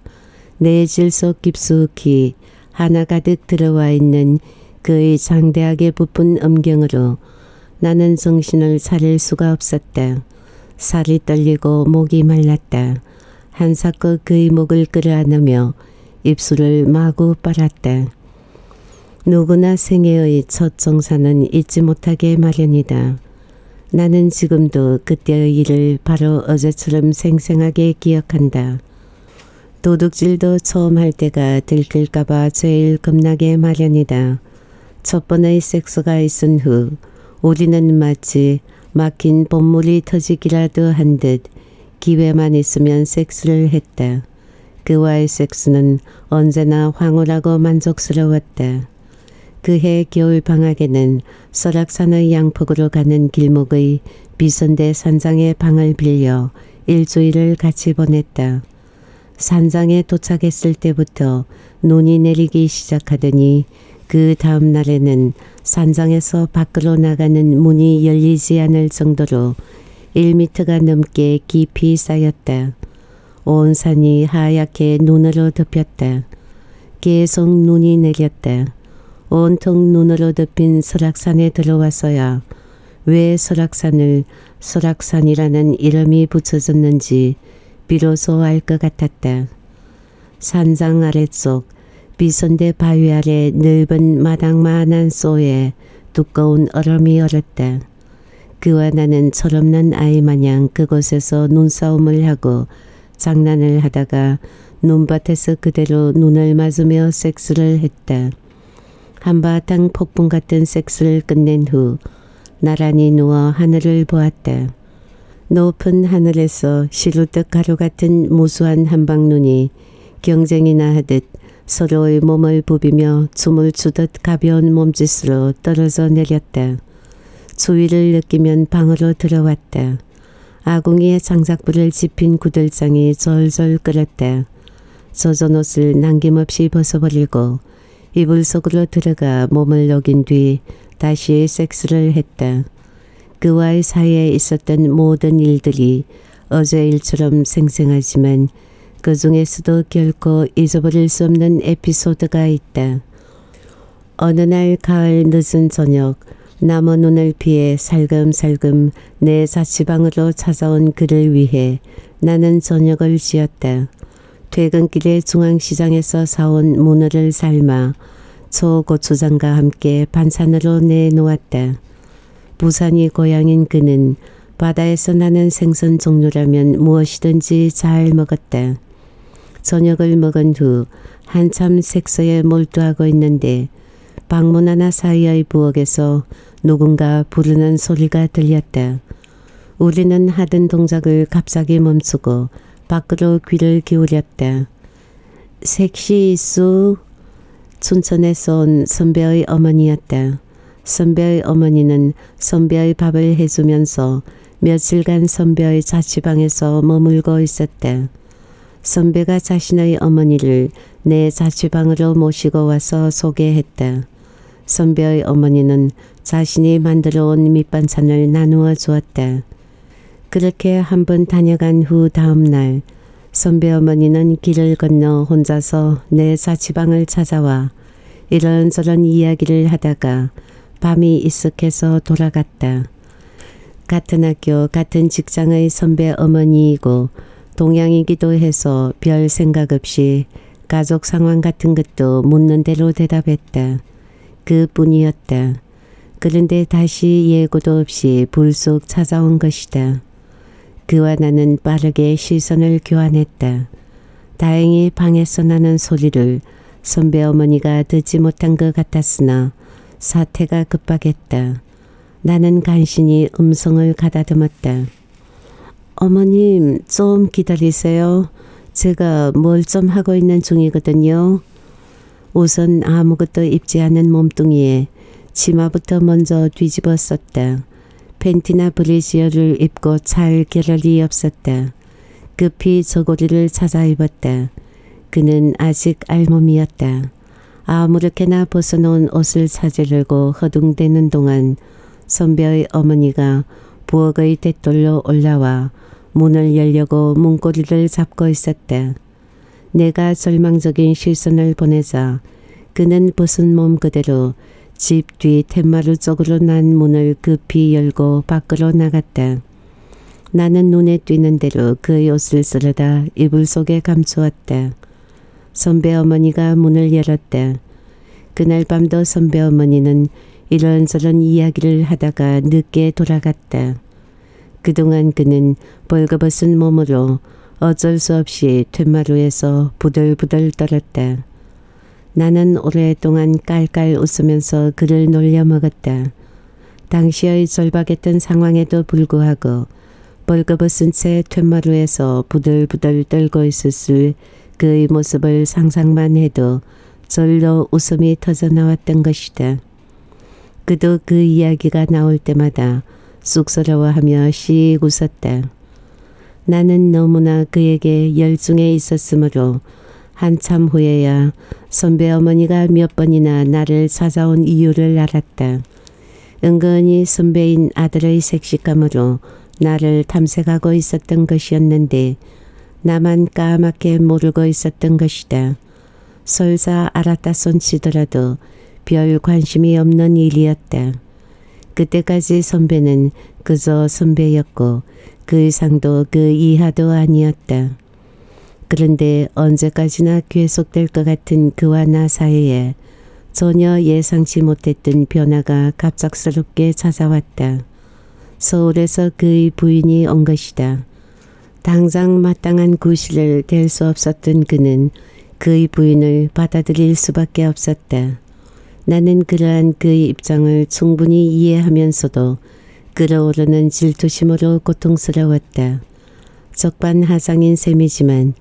A: 내 질속 깊숙이 하나 가득 들어와 있는 그의 장대하게 부푼 음경으로 나는 정신을 차릴 수가 없었다. 살이 떨리고 목이 말랐다. 한사껏 그의 목을 끌어안으며 입술을 마구 빨았다. 누구나 생애의 첫 정사는 잊지 못하게 마련이다. 나는 지금도 그때의 일을 바로 어제처럼 생생하게 기억한다. 도둑질도 처음 할 때가 들킬까봐 제일 겁나게 마련이다. 첫 번의 섹스가 있은 후 우리는 마치 막힌 봄물이 터지기라도 한 듯 기회만 있으면 섹스를 했다. 그와의 섹스는 언제나 황홀하고 만족스러웠다. 그해 겨울 방학에는 설악산의 양폭으로 가는 길목의 비선대 산장의 방을 빌려 일주일을 같이 보냈다. 산장에 도착했을 때부터 눈이 내리기 시작하더니 그 다음 날에는 산장에서 밖으로 나가는 문이 열리지 않을 정도로 1미터가 넘게 깊이 쌓였다. 온 산이 하얗게 눈으로 덮였다. 계속 눈이 내렸다. 온통 눈으로 덮인 설악산에 들어와서야 왜 설악산을 설악산이라는 이름이 붙여졌는지 비로소 알 것 같았다. 산장 아래쪽 비선대 바위 아래 넓은 마당만한 쏘에 두꺼운 얼음이 얼었다. 그와 나는 철없는 아이 마냥 그곳에서 눈싸움을 하고 장난을 하다가 눈밭에서 그대로 눈을 맞으며 섹스를 했다. 한바탕 폭풍 같은 섹스를 끝낸 후 나란히 누워 하늘을 보았다. 높은 하늘에서 시루떡 가루 같은 무수한 한방눈이 경쟁이나 하듯 서로의 몸을 부비며 춤을 추듯 가벼운 몸짓으로 떨어져 내렸다. 추위를 느끼면 방으로 들어왔다. 아궁이에 장작불을 지핀 구들장이 절절 끓었다. 젖은 옷을 남김없이 벗어버리고 이불 속으로 들어가 몸을 녹인 뒤 다시 섹스를 했다. 그와의 사이에 있었던 모든 일들이 어제 일처럼 생생하지만 그 중에서도 결코 잊어버릴 수 없는 에피소드가 있다. 어느 날 가을 늦은 저녁 남의 눈을 피해 살금살금 내 자취방으로 찾아온 그를 위해 나는 저녁을 지었다. 퇴근길에 중앙시장에서 사온 문어를 삶아 초고추장과 함께 반찬으로 내놓았다. 부산이 고향인 그는 바다에서 나는 생선 종류라면 무엇이든지 잘 먹었다. 저녁을 먹은 후 한참 색소에 몰두하고 있는데 방문 하나 사이의 부엌에서 누군가 부르는 소리가 들렸다. 우리는 하던 동작을 갑자기 멈추고 밖으로 귀를 기울였다. 섹시수 춘천에서 온 선배의 어머니였다. 선배의 어머니는 선배의 밥을 해주면서 며칠간 선배의 자취방에서 머물고 있었다. 선배가 자신의 어머니를 내 자취방으로 모시고 와서 소개했다. 선배의 어머니는 자신이 만들어 온 밑반찬을 나누어 주었다. 그렇게 한 번 다녀간 후 다음 날 선배 어머니는 길을 건너 혼자서 내 자취방을 찾아와 이런저런 이야기를 하다가 밤이 익숙해서 돌아갔다. 같은 학교 같은 직장의 선배 어머니이고 동양이기도 해서 별 생각 없이 가족 상황 같은 것도 묻는 대로 대답했다. 그뿐이었다. 그런데 다시 예고도 없이 불쑥 찾아온 것이다. 그와 나는 빠르게 시선을 교환했다. 다행히 방에서 나는 소리를 선배 어머니가 듣지 못한 것 같았으나 사태가 급박했다. 나는 간신히 음성을 가다듬었다. 어머님 좀 기다리세요. 제가 뭘 좀 하고 있는 중이거든요. 우선 아무것도 입지 않은 몸뚱이에 치마부터 먼저 뒤집어 썼다. 팬티나 브리지어를 입고 잘 겨를이 없었다. 급히 저고리를 찾아 입었다. 그는 아직 알몸이었다. 아무렇게나 벗어놓은 옷을 찾으려고 허둥대는 동안 선배의 어머니가 부엌의 대돌로 올라와 문을 열려고 문고리를 잡고 있었다. 내가 절망적인 시선을 보내자 그는 벗은 몸 그대로 집뒤 텐마루 쪽으로 난 문을 급히 열고 밖으로 나갔다. 나는 눈에 띄는 대로 그의 옷을 쓸어다 이불 속에 감추었다. 선배 어머니가 문을 열었다. 그날 밤도 선배 어머니는 이런저런 이야기를 하다가 늦게 돌아갔다. 그동안 그는 벌거벗은 몸으로 어쩔 수 없이 툇마루에서 부들부들 떨었다. 나는 오랫동안 깔깔 웃으면서 그를 놀려먹었다. 당시의 절박했던 상황에도 불구하고 벌거벗은 채 툇마루에서 부들부들 떨고 있었을 그의 모습을 상상만 해도 절로 웃음이 터져 나왔던 것이다. 그도 그 이야기가 나올 때마다 쑥스러워하며 씩 웃었다. 나는 너무나 그에게 열중해 있었으므로 한참 후에야 선배 어머니가 몇 번이나 나를 찾아온 이유를 알았다. 은근히 선배인 아들의 섹시감으로 나를 탐색하고 있었던 것이었는데 나만 까맣게 모르고 있었던 것이다. 설사 알았다 손치더라도 별 관심이 없는 일이었다. 그때까지 선배는 그저 선배였고 그 이상도 그 이하도 아니었다. 그런데 언제까지나 계속될 것 같은 그와 나 사이에 전혀 예상치 못했던 변화가 갑작스럽게 찾아왔다. 서울에서 그의 부인이 온 것이다. 당장 마땅한 구실을 댈 수 없었던 그는 그의 부인을 받아들일 수밖에 없었다. 나는 그러한 그의 입장을 충분히 이해하면서도 끓어오르는 질투심으로 고통스러웠다. 적반하장인 셈이지만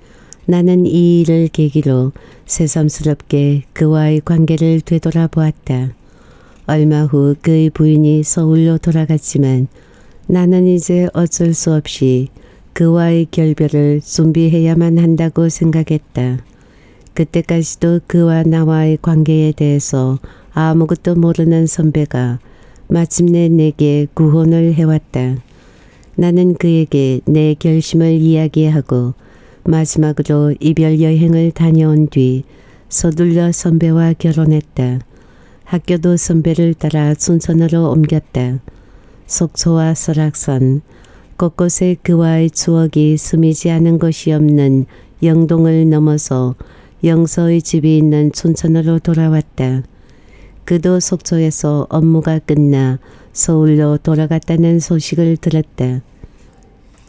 A: 나는 이 일을 계기로 새삼스럽게 그와의 관계를 되돌아보았다. 얼마 후 그의 부인이 서울로 돌아갔지만 나는 이제 어쩔 수 없이 그와의 결별을 준비해야만 한다고 생각했다. 그때까지도 그와 나와의 관계에 대해서 아무것도 모르는 선배가 마침내 내게 구혼을 해왔다. 나는 그에게 내 결심을 이야기하고 마지막으로 이별 여행을 다녀온 뒤 서둘러 선배와 결혼했다. 학교도 선배를 따라 춘천으로 옮겼다. 속초와 설악산, 곳곳에 그와의 추억이 스미지 않은 곳이 없는 영동을 넘어서 영서의 집이 있는 춘천으로 돌아왔다. 그도 속초에서 업무가 끝나 서울로 돌아갔다는 소식을 들었다.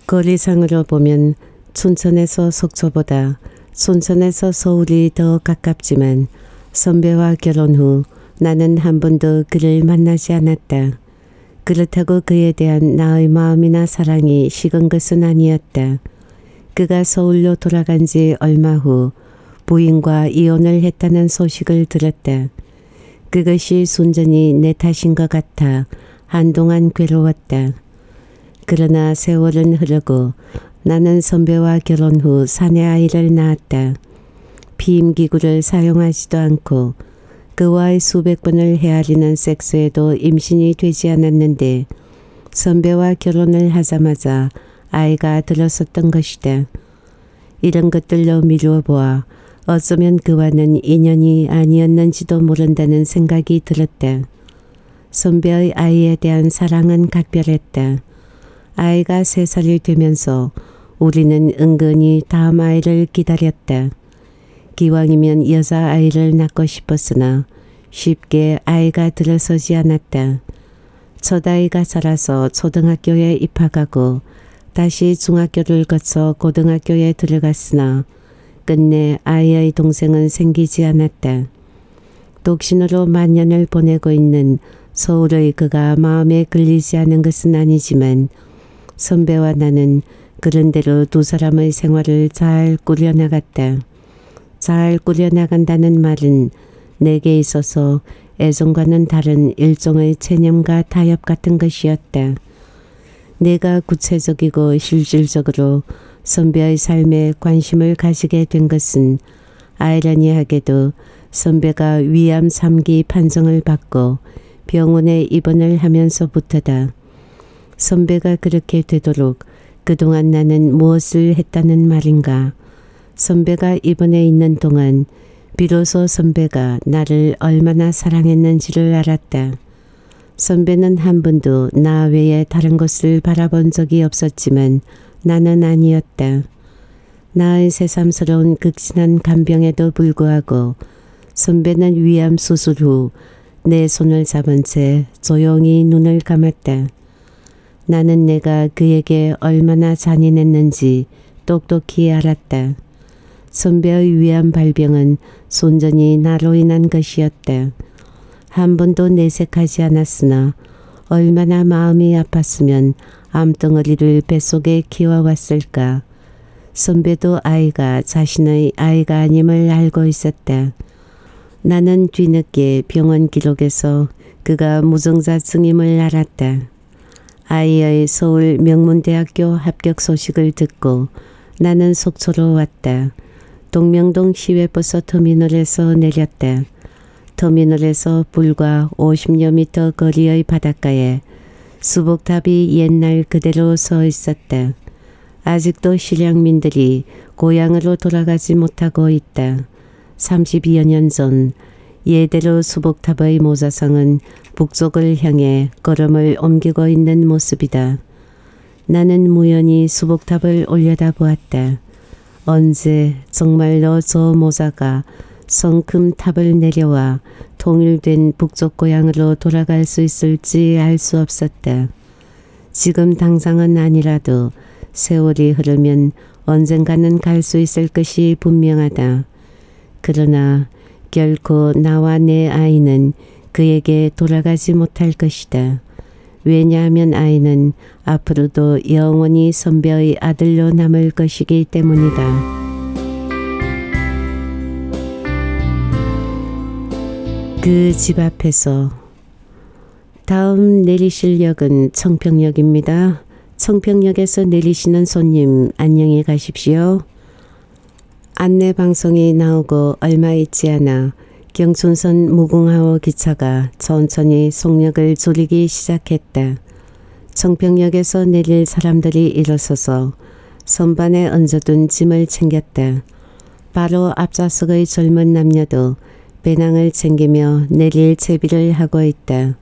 A: 거리상으로 보면 춘천에서 속초보다 춘천에서 서울이 더 가깝지만 선배와 결혼 후 나는 한 번도 그를 만나지 않았다. 그렇다고 그에 대한 나의 마음이나 사랑이 식은 것은 아니었다. 그가 서울로 돌아간 지 얼마 후 부인과 이혼을 했다는 소식을 들었다. 그것이 순전히 내 탓인 것 같아 한동안 괴로웠다. 그러나 세월은 흐르고 나는 선배와 결혼 후 사내 아이를 낳았다. 피임기구를 사용하지도 않고 그와의 수백 번을 헤아리는 섹스에도 임신이 되지 않았는데 선배와 결혼을 하자마자 아이가 들었었던 것이다. 이런 것들로 미루어 보아 어쩌면 그와는 인연이 아니었는지도 모른다는 생각이 들었다. 선배의 아이에 대한 사랑은 각별했다. 아이가 세 살이 되면서 우리는 은근히 다음 아이를 기다렸다. 기왕이면 여자아이를 낳고 싶었으나 쉽게 아이가 들어서지 않았다. 첫 아이가 자라서 초등학교에 입학하고 다시 중학교를 거쳐 고등학교에 들어갔으나 끝내 아이의 동생은 생기지 않았다. 독신으로 만년을 보내고 있는 서울의 그가 마음에 끌리지 않은 것은 아니지만 선배와 나는 그런대로 두 사람의 생활을 잘 꾸려나갔다. 잘 꾸려나간다는 말은 내게 있어서 애정과는 다른 일종의 체념과 타협 같은 것이었다. 내가 구체적이고 실질적으로 선배의 삶에 관심을 가지게 된 것은 아이러니하게도 선배가 위암 3기 판정을 받고 병원에 입원을 하면서부터다. 선배가 그렇게 되도록 그동안 나는 무엇을 했다는 말인가. 선배가 입원해 있는 동안 비로소 선배가 나를 얼마나 사랑했는지를 알았다. 선배는 한 번도 나 외에 다른 것을 바라본 적이 없었지만 나는 아니었다. 나의 새삼스러운 극진한 간병에도 불구하고 선배는 위암 수술 후 내 손을 잡은 채 조용히 눈을 감았다. 나는 내가 그에게 얼마나 잔인했는지 똑똑히 알았다. 선배의 위암 발병은 순전히 나로 인한 것이었다. 한 번도 내색하지 않았으나 얼마나 마음이 아팠으면 암덩어리를 뱃속에 키워왔을까. 선배도 아이가 자신의 아이가 아님을 알고 있었다. 나는 뒤늦게 병원 기록에서 그가 무증자증임을 알았다. 아이의 서울 명문대학교 합격 소식을 듣고 나는 속초로 왔다. 동명동 시외버스 터미널에서 내렸다. 터미널에서 불과 50여 미터 거리의 바닷가에 수복탑이 옛날 그대로 서 있었다. 아직도 실향민들이 고향으로 돌아가지 못하고 있다. 32여 년 전 예대로 수복탑의 모자성은 북쪽을 향해 걸음을 옮기고 있는 모습이다. 나는 무연히 수복탑을 올려다보았다. 언제 정말로 저 모자가 성큼 탑을 내려와 통일된 북쪽 고향으로 돌아갈 수 있을지 알 수 없었다. 지금 당장은 아니라도 세월이 흐르면 언젠가는 갈 수 있을 것이 분명하다. 그러나 결코 나와 내 아이는 그에게 돌아가지 못할 것이다. 왜냐하면 아이는 앞으로도 영원히 선배의 아들로 남을 것이기 때문이다. 그 집 앞에서 다음 내리실 역은 청평역입니다. 청평역에서 내리시는 손님 안녕히 가십시오. 안내 방송이 나오고 얼마 있지 않아 경춘선 무궁화호 기차가 천천히 속력을 줄이기 시작했다. 청평역에서 내릴 사람들이 일어서서 선반에 얹어둔 짐을 챙겼다. 바로 앞좌석의 젊은 남녀도 배낭을 챙기며 내릴 채비를 하고 있다.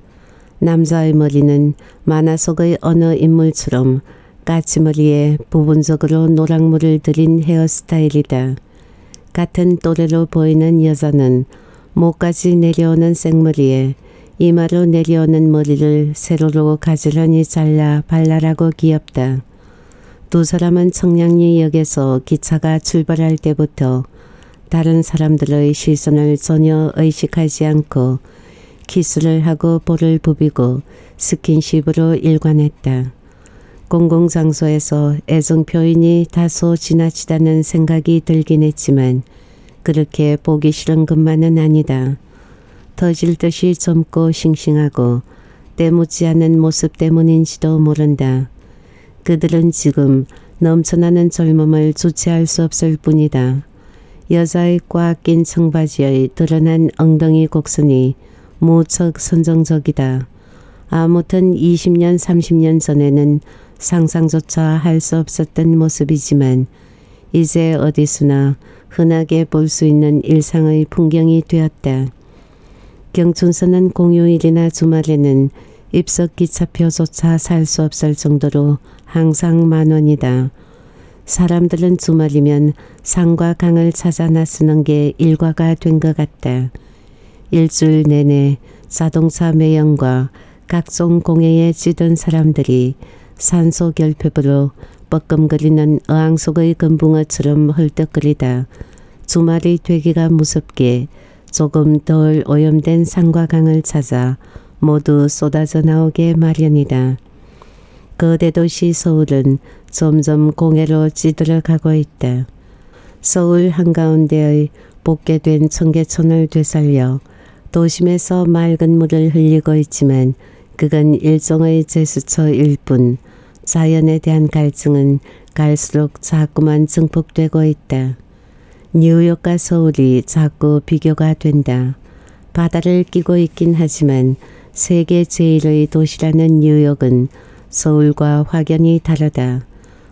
A: 남자의 머리는 만화 속의 어느 인물처럼 까치머리에 부분적으로 노랑물을 들인 헤어스타일이다. 같은 또래로 보이는 여자는 목까지 내려오는 생머리에 이마로 내려오는 머리를 세로로 가지런히 잘라 발랄하고 귀엽다. 두 사람은 청량리역에서 기차가 출발할 때부터 다른 사람들의 시선을 전혀 의식하지 않고 키스를 하고 볼을 부비고 스킨십으로 일관했다. 공공장소에서 애정 표현이 다소 지나치다는 생각이 들긴 했지만 그렇게 보기 싫은 것만은 아니다. 터질 듯이 젊고 싱싱하고 때묻지 않은 모습 때문인지도 모른다. 그들은 지금 넘쳐나는 젊음을 주체할 수 없을 뿐이다. 여자의 꽉 낀 청바지의 드러난 엉덩이 곡선이 무척 선정적이다. 아무튼 20년 30년 전에는 상상조차 할 수 없었던 모습이지만 이제 어디서나 흔하게 볼 수 있는 일상의 풍경이 되었다. 경춘선은 공휴일이나 주말에는 입석 기차표조차 살 수 없을 정도로 항상 만원이다. 사람들은 주말이면 산과 강을 찾아 나서는 게 일과가 된 것 같다. 일주일 내내 자동차 매연과 각종 공해에 찌든 사람들이 산소 결핍으로 뻐끔거리는 어항 속의 금붕어처럼 헐떡거리다 주말이 되기가 무섭게 조금 덜 오염된 산과 강을 찾아 모두 쏟아져 나오게 마련이다. 거대 도시 서울은 점점 공해로 찌들어가고 있다. 서울 한가운데의 복개된 청계천을 되살려 도심에서 맑은 물을 흘리고 있지만 그건 일종의 제스처일 뿐 자연에 대한 갈증은 갈수록 자꾸만 증폭되고 있다. 뉴욕과 서울이 자꾸 비교가 된다. 바다를 끼고 있긴 하지만 세계 제일의 도시라는 뉴욕은 서울과 확연히 다르다.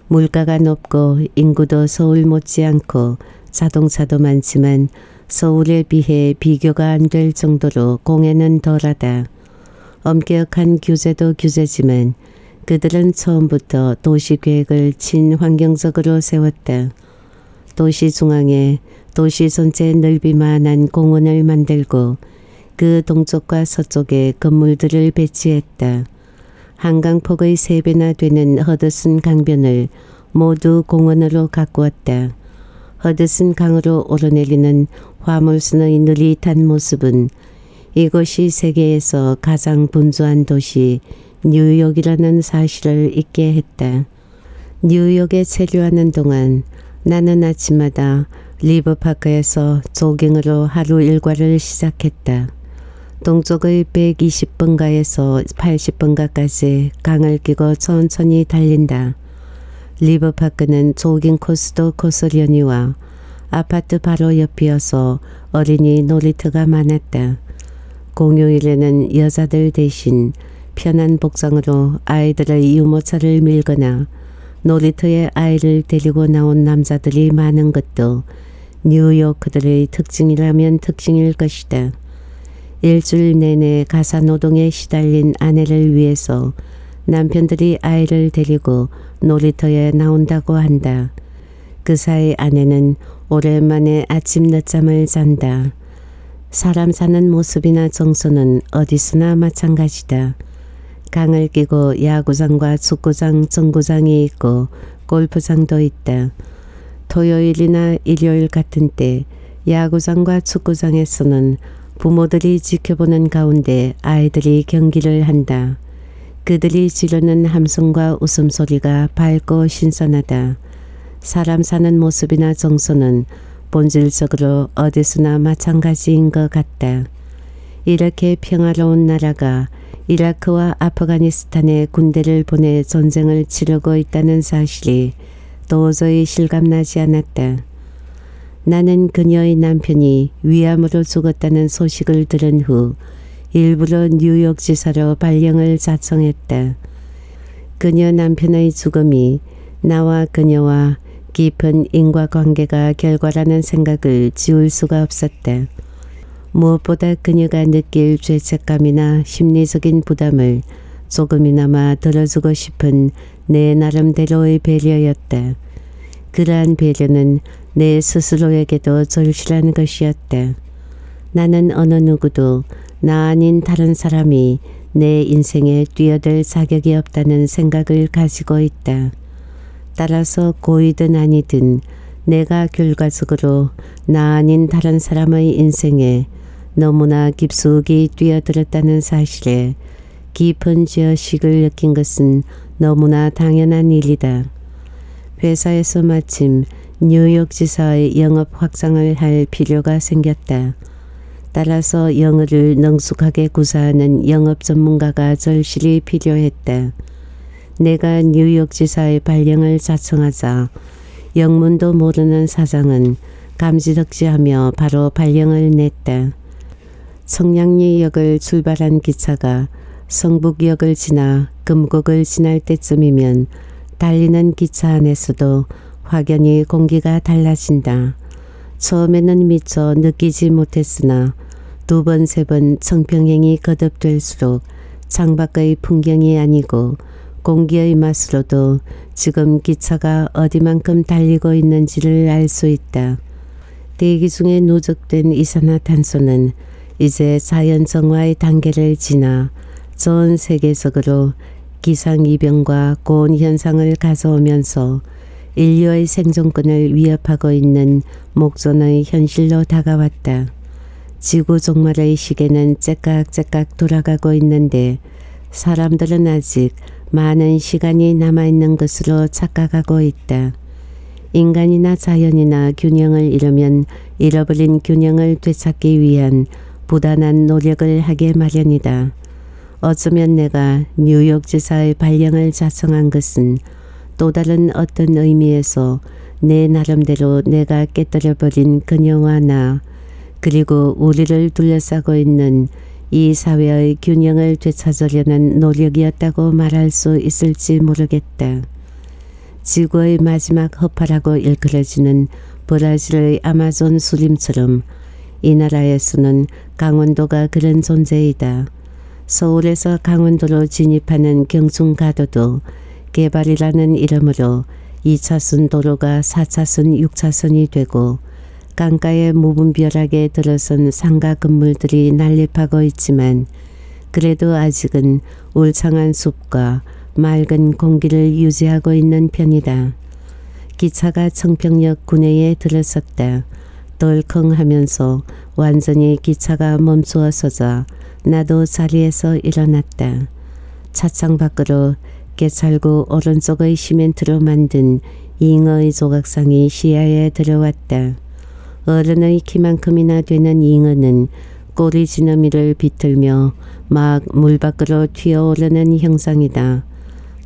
A: 물가가 높고 인구도 서울 못지않고 자동차도 많지만 서울에 비해 비교가 안 될 정도로 공해는 덜하다. 엄격한 규제도 규제지만 그들은 처음부터 도시 계획을 친환경적으로 세웠다. 도시 중앙에 도시 전체 넓이만한 공원을 만들고 그 동쪽과 서쪽에 건물들을 배치했다. 한강폭의 세배나 되는 허드슨 강변을 모두 공원으로 가꾸었다. 허드슨 강으로 오르내리는 화물선의 느릿한 모습은 이곳이 세계에서 가장 분주한 도시 뉴욕이라는 사실을 잊게 했다. 뉴욕에 체류하는 동안 나는 아침마다 리버파크에서 조깅으로 하루 일과를 시작했다. 동쪽의 120번가에서 80번가까지 강을 끼고 천천히 달린다. 리버파크는 조깅 코스도 코스려니와 아파트 바로 옆이어서 어린이 놀이터가 많았다. 공휴일에는 여자들 대신 편한 복장으로 아이들의 유모차를 밀거나 놀이터에 아이를 데리고 나온 남자들이 많은 것도 뉴욕 그들의 특징이라면 특징일 것이다. 일주일 내내 가사 노동에 시달린 아내를 위해서 남편들이 아이를 데리고 놀이터에 나온다고 한다. 그 사이 아내는 오랜만에 아침 늦잠을 잔다. 사람 사는 모습이나 정서는 어디서나 마찬가지다. 강을 끼고 야구장과 축구장, 정구장이 있고 골프장도 있다. 토요일이나 일요일 같은 때 야구장과 축구장에서는 부모들이 지켜보는 가운데 아이들이 경기를 한다. 그들이 지르는 함성과 웃음소리가 밝고 신선하다. 사람 사는 모습이나 정서는 본질적으로 어디서나 마찬가지인 것 같다. 이렇게 평화로운 나라가 이라크와 아프가니스탄에 군대를 보내 전쟁을 치르고 있다는 사실이 도저히 실감나지 않았다. 나는 그녀의 남편이 위암으로 죽었다는 소식을 들은 후 일부러 뉴욕 지사로 발령을 자청했다. 그녀 남편의 죽음이 나와 그녀와 깊은 인과관계가 결과라는 생각을 지울 수가 없었다. 무엇보다 그녀가 느낄 죄책감이나 심리적인 부담을 조금이나마 덜어주고 싶은 내 나름대로의 배려였다. 그러한 배려는 내 스스로에게도 절실한 것이었다. 나는 어느 누구도 나 아닌 다른 사람이 내 인생에 뛰어들 자격이 없다는 생각을 가지고 있다. 따라서 고이든 아니든 내가 결과적으로 나 아닌 다른 사람의 인생에 너무나 깊숙이 뛰어들었다는 사실에 깊은 죄의식을 느낀 것은 너무나 당연한 일이다. 회사에서 마침 뉴욕 지사의 영업 확장을 할 필요가 생겼다. 따라서 영어를 능숙하게 구사하는 영업 전문가가 절실히 필요했다. 내가 뉴욕 지사의 발령을 자청하자 영문도 모르는 사장은 감지덕지하며 바로 발령을 냈다. 청량리역을 출발한 기차가 성북역을 지나 금곡을 지날 때쯤이면 달리는 기차 안에서도 확연히 공기가 달라진다. 처음에는 미처 느끼지 못했으나 두 번, 세 번 청평행이 거듭될수록 창밖의 풍경이 아니고 공기의 맛으로도 지금 기차가 어디만큼 달리고 있는지를 알 수 있다. 대기 중에 누적된 이산화탄소는 이제 자연정화의 단계를 지나 전 세계적으로 기상이변과 고온현상을 가져오면서 인류의 생존권을 위협하고 있는 목전의 현실로 다가왔다. 지구 종말의 시계는 째깍째깍 돌아가고 있는데 사람들은 아직 많은 시간이 남아있는 것으로 착각하고 있다. 인간이나 자연이나 균형을 잃으면 잃어버린 균형을 되찾기 위한 부단한 노력을 하게 마련이다. 어쩌면 내가 뉴욕 지사의 발령을 자청한 것은 또 다른 어떤 의미에서 내 나름대로 내가 깨뜨려버린 그녀와 나 그리고 우리를 둘러싸고 있는 이 사회의 균형을 되찾으려는 노력이었다고 말할 수 있을지 모르겠다. 지구의 마지막 허파라고 일컬어지는 브라질의 아마존 수림처럼 이 나라에서는 강원도가 그런 존재이다. 서울에서 강원도로 진입하는 경중가도도 개발이라는 이름으로 2차선 도로가 4차선 6차선이 되고 강가에 무분별하게 들어선 상가 건물들이 난립하고 있지만 그래도 아직은 울창한 숲과 맑은 공기를 유지하고 있는 편이다. 기차가 청평역 구내에 들어섰다. 덜컹하면서 완전히 기차가 멈추어 서자 나도 자리에서 일어났다. 차창 밖으로 깨찰고 오른쪽의 시멘트로 만든 잉어의 조각상이 시야에 들어왔다. 어른의 키만큼이나 되는 잉어는 꼬리 지느미를 비틀며 막 물 밖으로 튀어오르는 형상이다.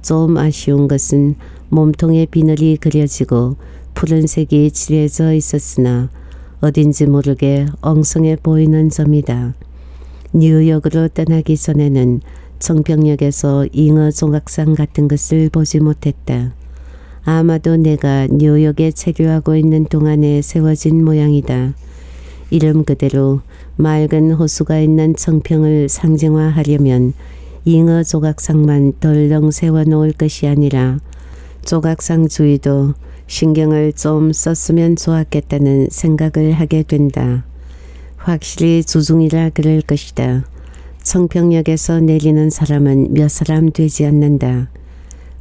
A: 좀 아쉬운 것은 몸통에 비늘이 그려지고 푸른색이 칠해져 있었으나 어딘지 모르게 엉성해 보이는 점이다. 뉴욕으로 떠나기 전에는 청평역에서 잉어 조각상 같은 것을 보지 못했다. 아마도 내가 뉴욕에 체류하고 있는 동안에 세워진 모양이다. 이름 그대로 맑은 호수가 있는 청평을 상징화하려면 잉어 조각상만 덜렁 세워놓을 것이 아니라 조각상 주위도 신경을 좀 썼으면 좋았겠다는 생각을 하게 된다. 확실히 주중이라 그럴 것이다. 청평역에서 내리는 사람은 몇 사람 되지 않는다.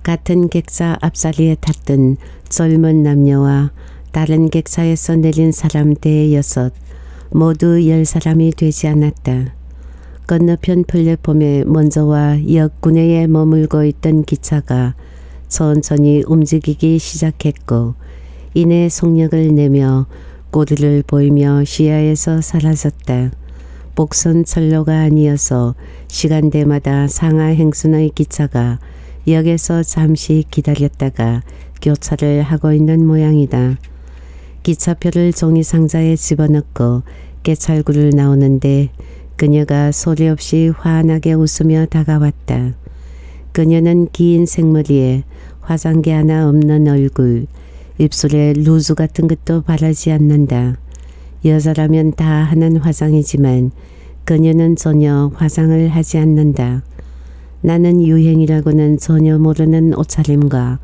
A: 같은 객차 앞자리에 탔던 젊은 남녀와 다른 객차에서 내린 사람 대여섯 모두 열 사람이 되지 않았다. 건너편 플랫폼에 먼저 와 역 군내에 머물고 있던 기차가 천천히 움직이기 시작했고 이내 속력을 내며 꼬리를 보이며 시야에서 사라졌다. 복선 철로가 아니어서 시간대마다 상하 행순의 기차가 역에서 잠시 기다렸다가 교차를 하고 있는 모양이다. 기차표를 종이 상자에 집어넣고 깨찰구를 나오는데 그녀가 소리 없이 환하게 웃으며 다가왔다. 그녀는 긴 생머리에 화장기 하나 없는 얼굴, 입술에 루즈 같은 것도 바라지 않는다. 여자라면 다 하는 화장이지만 그녀는 전혀 화장을 하지 않는다. 나는 유행이라고는 전혀 모르는 옷차림과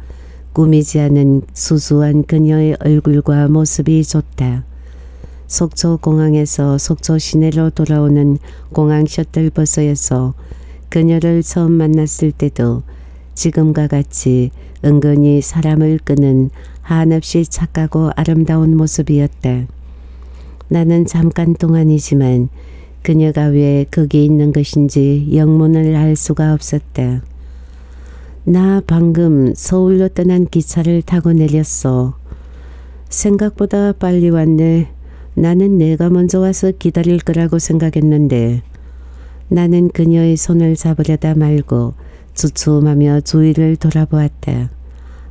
A: 꾸미지 않은 수수한 그녀의 얼굴과 모습이 좋다. 속초 공항에서 속초 시내로 돌아오는 공항 셔틀버스에서 그녀를 처음 만났을 때도 지금과 같이 은근히 사람을 끄는 한없이 착하고 아름다운 모습이었다. 나는 잠깐 동안이지만 그녀가 왜 거기 있는 것인지 영문을 알 수가 없었다. 나 방금 서울로 떠난 기차를 타고 내렸어. 생각보다 빨리 왔네. 나는 내가 먼저 와서 기다릴 거라고 생각했는데 나는 그녀의 손을 잡으려다 말고 주춤하며 주위를 돌아보았다.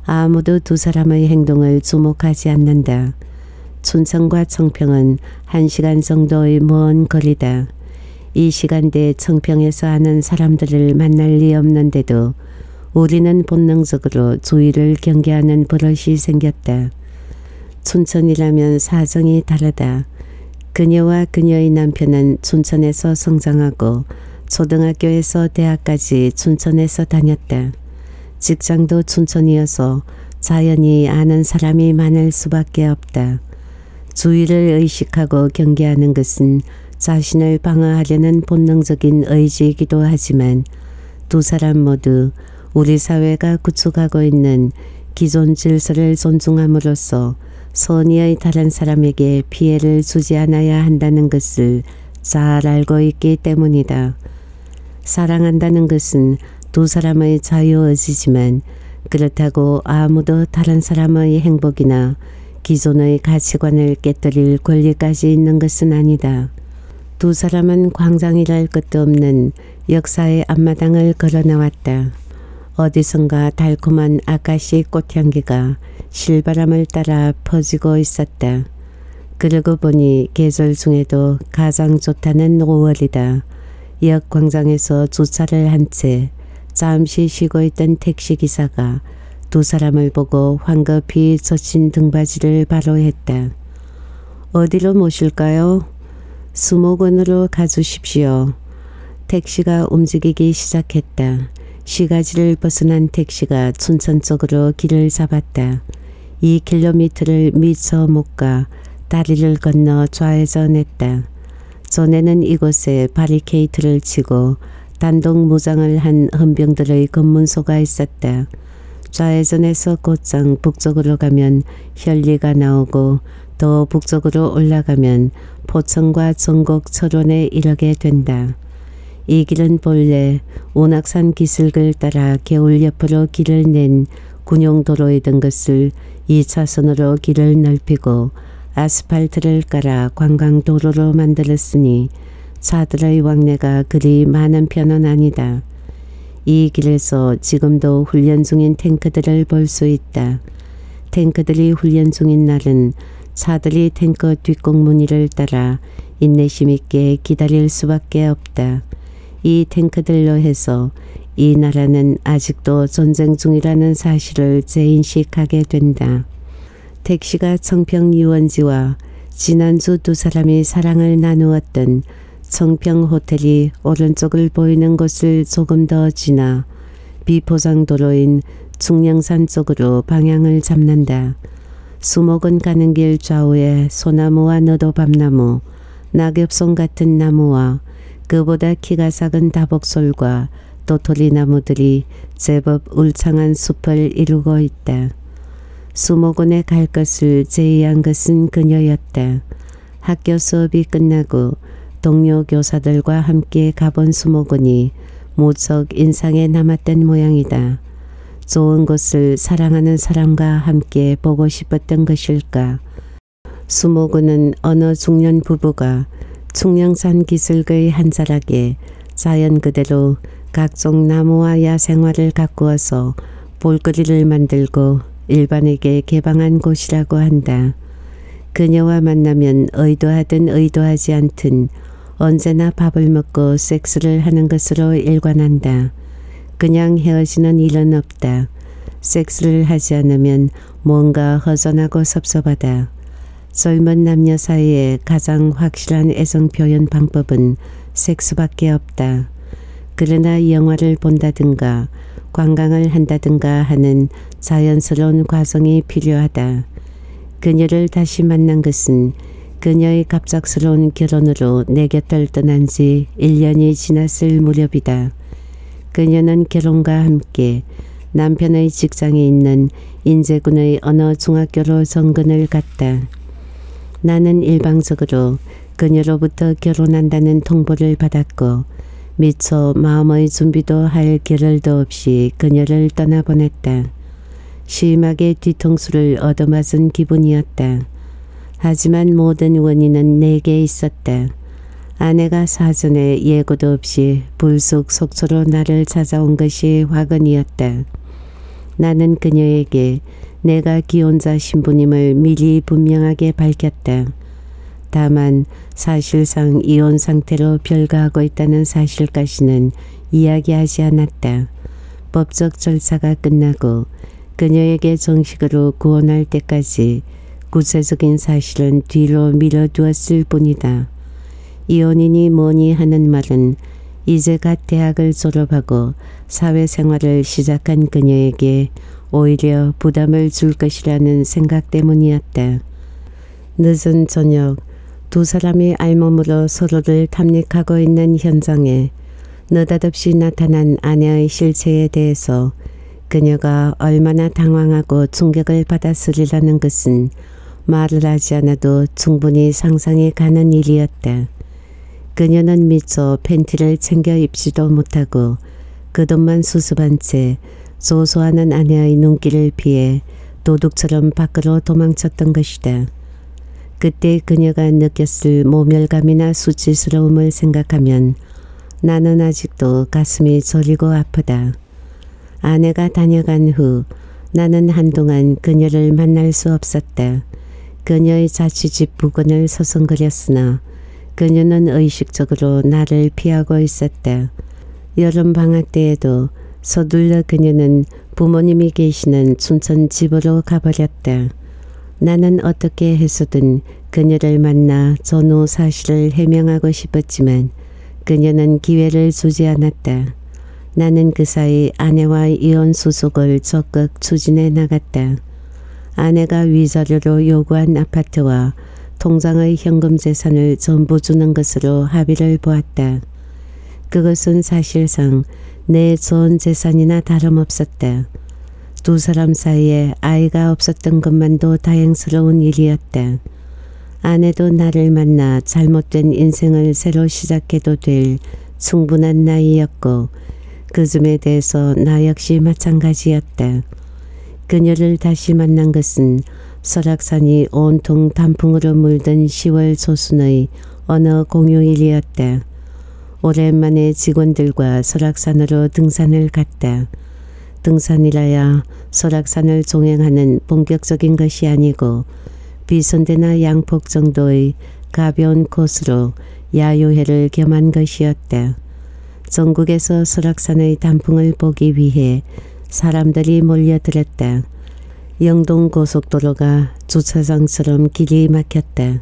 A: 아무도 두 사람의 행동을 주목하지 않는다. 춘천과 청평은 한 시간 정도의 먼 거리다. 이 시간대에 청평에서 하는 사람들을 만날 리 없는데도 우리는 본능적으로 주위를 경계하는 버릇이 생겼다. 춘천이라면 사정이 다르다. 그녀와 그녀의 남편은 춘천에서 성장하고 초등학교에서 대학까지 춘천에서 다녔다. 직장도 춘천이어서 자연히 아는 사람이 많을 수밖에 없다. 주위를 의식하고 경계하는 것은 자신을 방어하려는 본능적인 의지이기도 하지만 두 사람 모두 우리 사회가 구축하고 있는 기존 질서를 존중함으로써 선의의 다른 사람에게 피해를 주지 않아야 한다는 것을 잘 알고 있기 때문이다. 사랑한다는 것은 두 사람의 자유의지지만 그렇다고 아무도 다른 사람의 행복이나 기존의 가치관을 깨뜨릴 권리까지 있는 것은 아니다. 두 사람은 광장이랄 것도 없는 역사의 앞마당을 걸어 나왔다. 어디선가 달콤한 아가씨 꽃향기가 실바람을 따라 퍼지고 있었다. 그러고 보니 계절 중에도 가장 좋다는 5월이다. 역 광장에서 주차를 한 채 잠시 쉬고 있던 택시기사가 두 사람을 보고 황급히 젖힌 등받이를 바로 했다. 어디로 모실까요? 수목원으로 가주십시오. 택시가 움직이기 시작했다. 시가지를 벗어난 택시가 춘천 쪽으로 길을 잡았다. 2킬로미터를 미처 못 가 다리를 건너 좌회전했다. 전에는 이곳에 바리케이트를 치고 단독 무장을 한 헌병들의 검문소가 있었다. 좌회전에서 곧장 북쪽으로 가면 현리가 나오고 더 북쪽으로 올라가면 포천과 전곡 철원에 이르게 된다. 이 길은 본래 운악산 기슭을 따라 겨울 옆으로 길을 낸 군용도로이던 것을 2차선으로 길을 넓히고 아스팔트를 깔아 관광도로로 만들었으니 차들의 왕래가 그리 많은 편은 아니다. 이 길에서 지금도 훈련 중인 탱크들을 볼 수 있다. 탱크들이 훈련 중인 날은 차들이 탱크 뒷공무니를 따라 인내심 있게 기다릴 수밖에 없다. 이 탱크들로 해서 이 나라는 아직도 전쟁 중이라는 사실을 재인식하게 된다. 택시가 청평 유원지와 지난주 두 사람이 사랑을 나누었던 청평 호텔이 오른쪽을 보이는 곳을 조금 더 지나 비포장도로인 중령산 쪽으로 방향을 잡는다. 수목은 가는 길 좌우에 소나무와 너도밤나무, 낙엽송 같은 나무와 그보다 키가 작은 다복솔과 도토리 나무들이 제법 울창한 숲을 이루고 있다. 수목원에 갈 것을 제의한 것은 그녀였다. 학교 수업이 끝나고 동료 교사들과 함께 가본 수목원이 무척 인상에 남았던 모양이다. 좋은 곳을 사랑하는 사람과 함께 보고 싶었던 것일까. 수목원은 어느 중년 부부가 충령산 기슭의 한 자락에 자연 그대로 각종 나무와 야생화를 가꾸어서 볼거리를 만들고 일반에게 개방한 곳이라고 한다. 그녀와 만나면 의도하든 의도하지 않든 언제나 밥을 먹고 섹스를 하는 것으로 일관한다. 그냥 헤어지는 일은 없다. 섹스를 하지 않으면 뭔가 허전하고 섭섭하다. 젊은 남녀 사이에 가장 확실한 애정 표현 방법은 섹스밖에 없다. 그러나 영화를 본다든가 관광을 한다든가 하는 자연스러운 과정이 필요하다. 그녀를 다시 만난 것은 그녀의 갑작스러운 결혼으로 내 곁을 떠난 지 1년이 지났을 무렵이다. 그녀는 결혼과 함께 남편의 직장에 있는 인제군의 어느 중학교로 정근을 갔다. 나는 일방적으로 그녀로부터 결혼한다는 통보를 받았고 미처 마음의 준비도 할 겨를도 없이 그녀를 떠나보냈다. 심하게 뒤통수를 얻어맞은 기분이었다. 하지만 모든 원인은 내게 있었다. 아내가 사전에 예고도 없이 불쑥 속초로 나를 찾아온 것이 화근이었다. 나는 그녀에게 내가 기혼자 신부님을 미리 분명하게 밝혔다. 다만 사실상 이혼 상태로 별거하고 있다는 사실까지는 이야기하지 않았다. 법적 절차가 끝나고 그녀에게 정식으로 구원할 때까지 구체적인 사실은 뒤로 밀어두었을 뿐이다. 이혼이니 뭐니 하는 말은 이제 갓 대학을 졸업하고 사회생활을 시작한 그녀에게 오히려 부담을 줄 것이라는 생각 때문이었다. 늦은 저녁 두 사람이 알몸으로 서로를 탐닉하고 있는 현장에 느닷없이 나타난 아내의 실체에 대해서 그녀가 얼마나 당황하고 충격을 받았으리라는 것은 말을 하지 않아도 충분히 상상이 가는 일이었다. 그녀는 미처 팬티를 챙겨 입지도 못하고 그 돈만 수습한 채 조소하는 아내의 눈길을 피해 도둑처럼 밖으로 도망쳤던 것이다. 그때 그녀가 느꼈을 모멸감이나 수치스러움을 생각하면 나는 아직도 가슴이 저리고 아프다. 아내가 다녀간 후 나는 한동안 그녀를 만날 수 없었다. 그녀의 자취집 부근을 서성거렸으나 그녀는 의식적으로 나를 피하고 있었다. 여름 방학 때에도 서둘러 그녀는 부모님이 계시는 춘천 집으로 가버렸다. 나는 어떻게 해서든 그녀를 만나 전후 사실을 해명하고 싶었지만 그녀는 기회를 주지 않았다. 나는 그 사이 아내와의 이혼 소속을 적극 추진해 나갔다. 아내가 위자료로 요구한 아파트와 통장의 현금 재산을 전부 주는 것으로 합의를 보았다. 그것은 사실상 내 전 재산이나 다름없었다. 두 사람 사이에 아이가 없었던 것만도 다행스러운 일이었다. 아내도 나를 만나 잘못된 인생을 새로 시작해도 될 충분한 나이였고 그 점에 대해서 나 역시 마찬가지였다. 그녀를 다시 만난 것은 설악산이 온통 단풍으로 물든 10월 초순의 어느 공휴일이었다. 오랜만에 직원들과 설악산으로 등산을 갔다. 등산이라야 설악산을 종행하는 본격적인 것이 아니고 비선대나 양폭 정도의 가벼운 코스로 야유회를 겸한 것이었다. 전국에서 설악산의 단풍을 보기 위해 사람들이 몰려들었다. 영동 고속도로가 주차장처럼 길이 막혔다.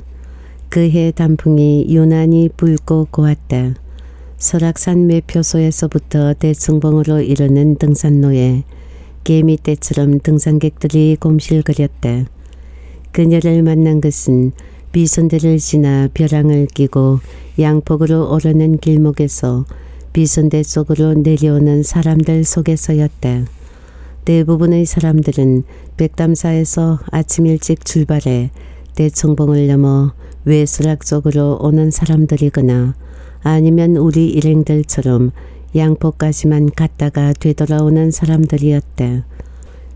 A: 그해 단풍이 유난히 붉고 고왔다. 설악산 매표소에서부터 대청봉으로 이르는 등산로에 개미떼처럼 등산객들이 곰실거렸다. 그녀를 만난 것은 비선대를 지나 벼랑을 끼고 양폭으로 오르는 길목에서 비선대 속으로 내려오는 사람들 속에서였다. 대부분의 사람들은 백담사에서 아침 일찍 출발해 대청봉을 넘어 외수락 쪽으로 오는 사람들이거나 아니면 우리 일행들처럼 양포까지만 갔다가 되돌아오는 사람들이었다.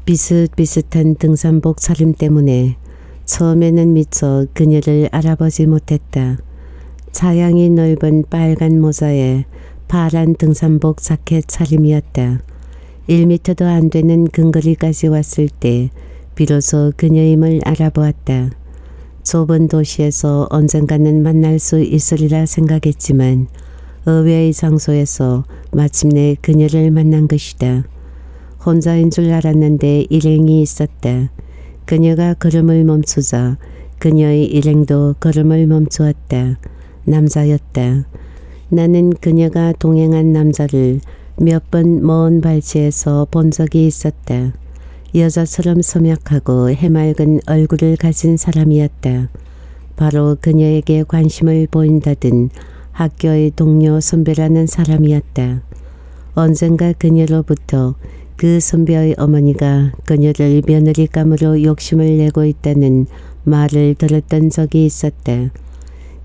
A: 비슷비슷한 등산복 차림 때문에 처음에는 미처 그녀를 알아보지 못했다. 차양이 넓은 빨간 모자에 파란 등산복 자켓 차림이었다. 1미터도 안 되는 근거리까지 왔을 때 비로소 그녀임을 알아보았다. 좁은 도시에서 언젠가는 만날 수 있으리라 생각했지만 의외의 장소에서 마침내 그녀를 만난 것이다. 혼자인 줄 알았는데 일행이 있었다. 그녀가 걸음을 멈추자 그녀의 일행도 걸음을 멈추었다. 남자였다. 나는 그녀가 동행한 남자를 몇 번 먼 발치에서 본 적이 있었다. 여자처럼 섬약하고 해맑은 얼굴을 가진 사람이었다. 바로 그녀에게 관심을 보인다든 학교의 동료 선배라는 사람이었다. 언젠가 그녀로부터 그 선배의 어머니가 그녀를 며느리감으로 욕심을 내고 있다는 말을 들었던 적이 있었다.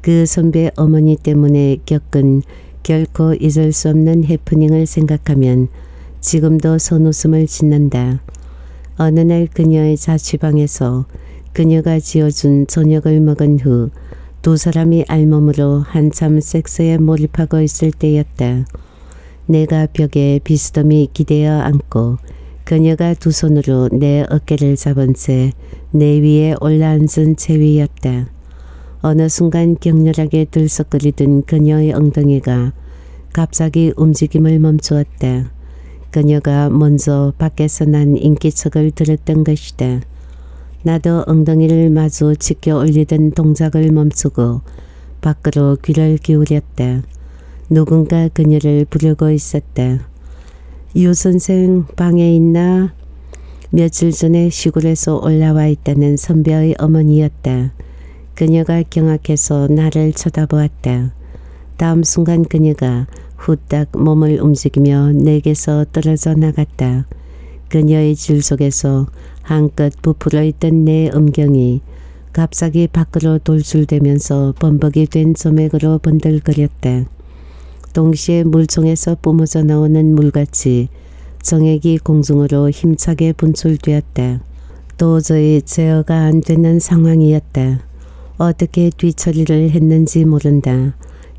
A: 그 선배 어머니 때문에 겪은 결코 잊을 수 없는 해프닝을 생각하면 지금도 손웃음을 짓는다. 어느 날 그녀의 자취방에서 그녀가 지어준 저녁을 먹은 후 두 사람이 알몸으로 한참 섹스에 몰입하고 있을 때였다. 내가 벽에 비스듬히 기대어 앉고 그녀가 두 손으로 내 어깨를 잡은 채 내 위에 올라앉은 채위였다. 어느 순간 격렬하게 들썩거리던 그녀의 엉덩이가 갑자기 움직임을 멈추었다. 그녀가 먼저 밖에서 난 인기척을 들었던 것이다. 나도 엉덩이를 마주 지켜 올리던 동작을 멈추고 밖으로 귀를 기울였다. 누군가 그녀를 부르고 있었다. 유 선생 방에 있나? 며칠 전에 시골에서 올라와 있다는 선배의 어머니였다. 그녀가 경악해서 나를 쳐다보았다. 다음 순간 그녀가 후딱 몸을 움직이며 내게서 떨어져 나갔다. 그녀의 줄 속에서 한껏 부풀어 있던 내 음경이 갑자기 밖으로 돌출되면서 범벅이 된 조맥으로 번들거렸다. 동시에 물총에서 뿜어져 나오는 물같이 정액이 공중으로 힘차게 분출되었다. 도저히 제어가 안 되는 상황이었다. 어떻게 뒤처리를 했는지 모른다.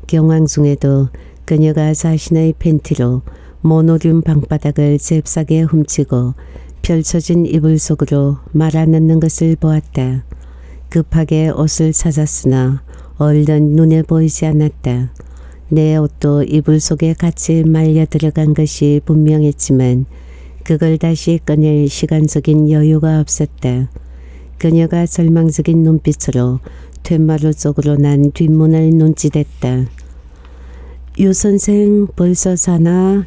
A: 경황 중에도 그녀가 자신의 팬티로 모노륨 방바닥을 잽싸게 훔치고 펼쳐진 이불 속으로 말아넣는 것을 보았다. 급하게 옷을 찾았으나 얼른 눈에 보이지 않았다. 내 옷도 이불 속에 같이 말려 들어간 것이 분명했지만 그걸 다시 꺼낼 시간적인 여유가 없었다. 그녀가 절망적인 눈빛으로 툇마루 쪽으로 난 뒷문을 눈짓했다. 유 선생 벌써 자나?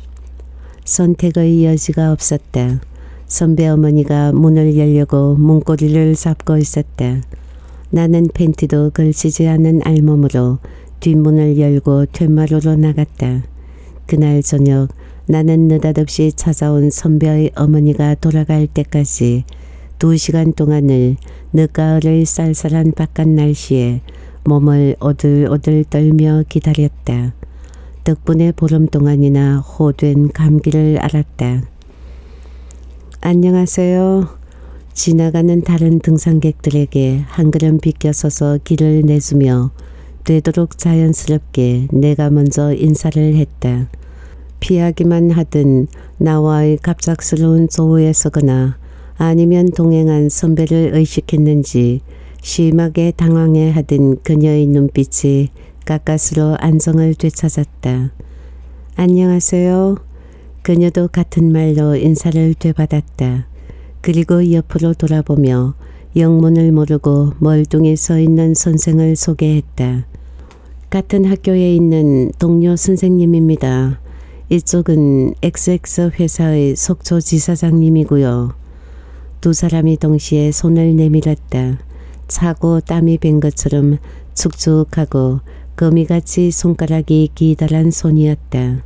A: 선택의 여지가 없었다. 선배 어머니가 문을 열려고 문고리를 잡고 있었다. 나는 팬티도 걸치지 않은 알몸으로 뒷문을 열고 툇마루로 나갔다. 그날 저녁 나는 느닷없이 찾아온 선배의 어머니가 돌아갈 때까지 두 시간 동안을 늦가을의 쌀쌀한 바깥 날씨에 몸을 오들오들 떨며 기다렸다. 덕분에 보름 동안이나 호된 감기를 알았다. 안녕하세요. 지나가는 다른 등산객들에게 한 걸음 비껴서서 길을 내주며 되도록 자연스럽게 내가 먼저 인사를 했다. 피하기만 하든 나와의 갑작스러운 조우에 서거나 아니면 동행한 선배를 의식했는지 심하게 당황해 하던 그녀의 눈빛이 가까스로 안정을 되찾았다. 안녕하세요. 그녀도 같은 말로 인사를 되받았다. 그리고 옆으로 돌아보며 영문을 모르고 멀뚱히 서 있는 선생을 소개했다. 같은 학교에 있는 동료 선생님입니다. 이쪽은 XX 회사의 속초 지사장님이고요. 두 사람이 동시에 손을 내밀었다. 차고 땀이 밴 것처럼 축축하고 거미같이 손가락이 기다란 손이었다.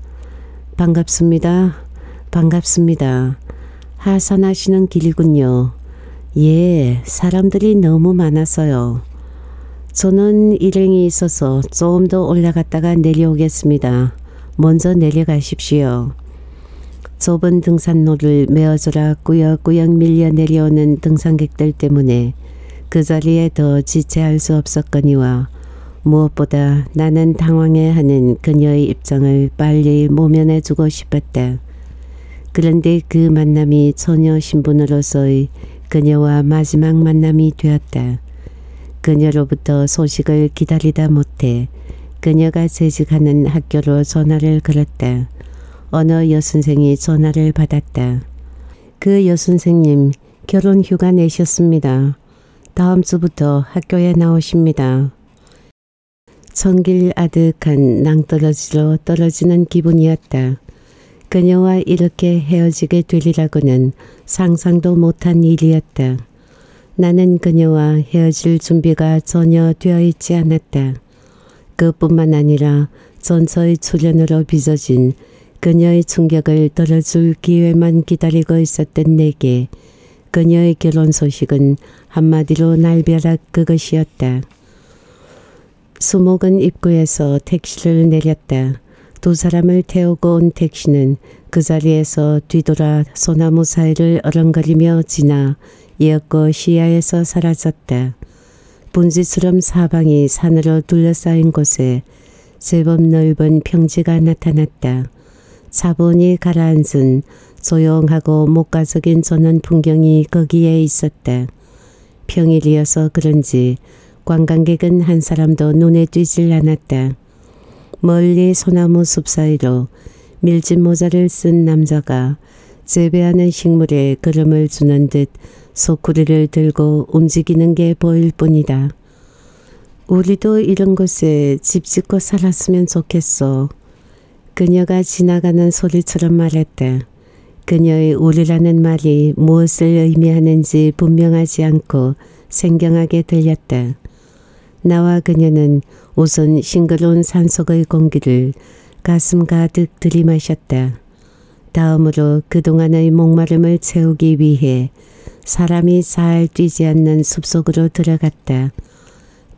A: 반갑습니다. 반갑습니다. 하산하시는 길이군요. 예, 사람들이 너무 많아서요. 저는 일행이 있어서 조금 더 올라갔다가 내려오겠습니다. 먼저 내려가십시오. 좁은 등산로를 메어져라 꾸역꾸역 밀려 내려오는 등산객들 때문에 그 자리에 더 지체할 수 없었거니와 무엇보다 나는 당황해하는 그녀의 입장을 빨리 모면해주고 싶었다. 그런데 그 만남이 처녀 신분으로서의 그녀와 마지막 만남이 되었다. 그녀로부터 소식을 기다리다 못해 그녀가 재직하는 학교로 전화를 걸었다. 어느 여선생이 전화를 받았다. 그 여선생님 결혼 휴가 내셨습니다. 다음 주부터 학교에 나오십니다. 청길 아득한 낭떠러지로 떨어지는 기분이었다. 그녀와 이렇게 헤어지게 되리라고는 상상도 못한 일이었다. 나는 그녀와 헤어질 준비가 전혀 되어 있지 않았다. 그뿐만 아니라 전처의 출연으로 빚어진 그녀의 충격을 덜어줄 기회만 기다리고 있었던 내게 그녀의 결혼 소식은 한마디로 날벼락 그것이었다. 수목은 입구에서 택시를 내렸다. 두 사람을 태우고 온 택시는 그 자리에서 뒤돌아 소나무 사이를 어렁거리며 지나 이었고 시야에서 사라졌다. 분지스럼 사방이 산으로 둘러싸인 곳에 제법 넓은 평지가 나타났다. 차분히 가라앉은 조용하고 목가적인 전원 풍경이 거기에 있었다. 평일이어서 그런지 관광객은 한 사람도 눈에 띄질 않았다. 멀리 소나무 숲 사이로 밀짚 모자를 쓴 남자가 재배하는 식물에 그름을 주는 듯 소쿠리를 들고 움직이는 게 보일 뿐이다. 우리도 이런 곳에 집 짓고 살았으면 좋겠어. 그녀가 지나가는 소리처럼 말했다. 그녀의 우리라는 말이 무엇을 의미하는지 분명하지 않고 생경하게 들렸다. 나와 그녀는 우선 싱그러운 산속의 공기를 가슴 가득 들이마셨다. 다음으로 그동안의 목마름을 채우기 위해 사람이 잘 뛰지 않는 숲속으로 들어갔다.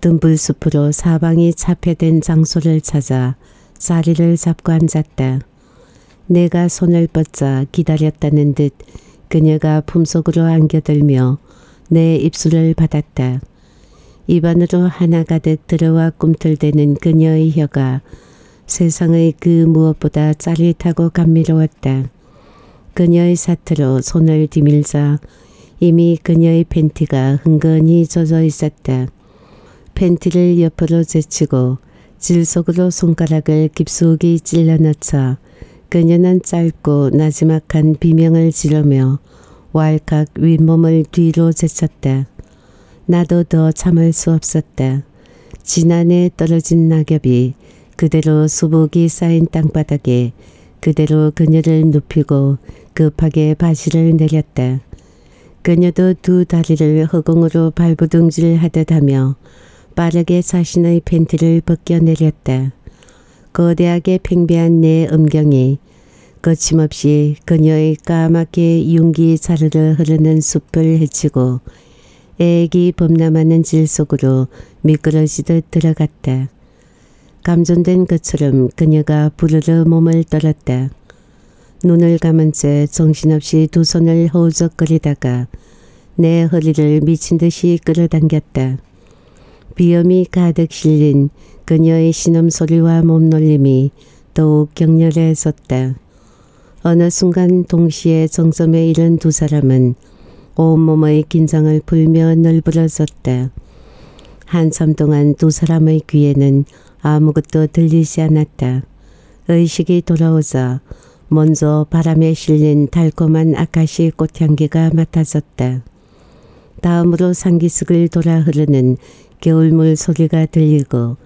A: dum불숲으로 사방이 차폐된 장소를 찾아 자리를 잡고 앉았다. 내가 손을 뻗자 기다렸다는 듯 그녀가 품속으로 안겨들며 내 입술을 받았다. 입안으로 하나 가득 들어와 꿈틀대는 그녀의 혀가 세상의 그 무엇보다 짜릿하고 감미로웠다. 그녀의 사태로 손을 디밀자 이미 그녀의 팬티가 흥건히 젖어 있었다. 팬티를 옆으로 제치고 질 속으로 손가락을 깊숙이 찔러 넣자 그녀는 짧고 나지막한 비명을 지르며 왈칵 윗몸을 뒤로 제쳤다. 나도 더 참을 수 없었다. 지난해 떨어진 낙엽이 그대로 수복이 쌓인 땅바닥에 그대로 그녀를 눕히고 급하게 바지를 내렸다. 그녀도 두 다리를 허공으로 발부둥질 하듯 하며 빠르게 자신의 팬티를 벗겨내렸다. 거대하게 팽배한 내 음경이 거침없이 그녀의 까맣게 윤기 자르르 흐르는 숲을 헤치고 애기 범람하는 질 속으로 미끄러지듯 들어갔다. 감전된 것처럼 그녀가 부르르 몸을 떨었다. 눈을 감은 채 정신없이 두 손을 허우적거리다가 내 허리를 미친 듯이 끌어당겼다. 비염이 가득 실린 그녀의 신음소리와 몸놀림이 더욱 격렬해졌다. 어느 순간 동시에 정점에 이른 두 사람은 온몸의 긴장을 풀며 널브러졌다. 한참 동안 두 사람의 귀에는 아무것도 들리지 않았다. 의식이 돌아오자 먼저 바람에 실린 달콤한 아카시 꽃향기가 맡아졌다. 다음으로 상기석을 돌아 흐르는 겨울물 소리가 들리고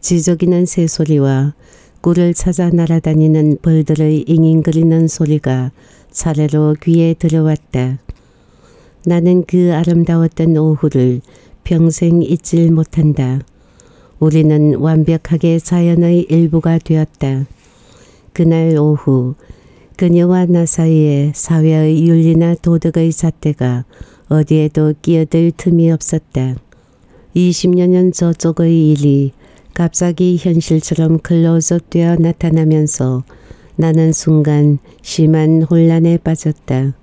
A: 지저귀는 새소리와 꿀을 찾아 날아다니는 벌들의 잉잉거리는 소리가 차례로 귀에 들어왔다. 나는 그 아름다웠던 오후를 평생 잊질 못한다. 우리는 완벽하게 자연의 일부가 되었다. 그날 오후 그녀와 나 사이에 사회의 윤리나 도덕의 잣대가 어디에도 끼어들 틈이 없었다. 20여 년 저쪽의 일이 갑자기 현실처럼 클로즈업되어 나타나면서 나는 순간 심한 혼란에 빠졌다.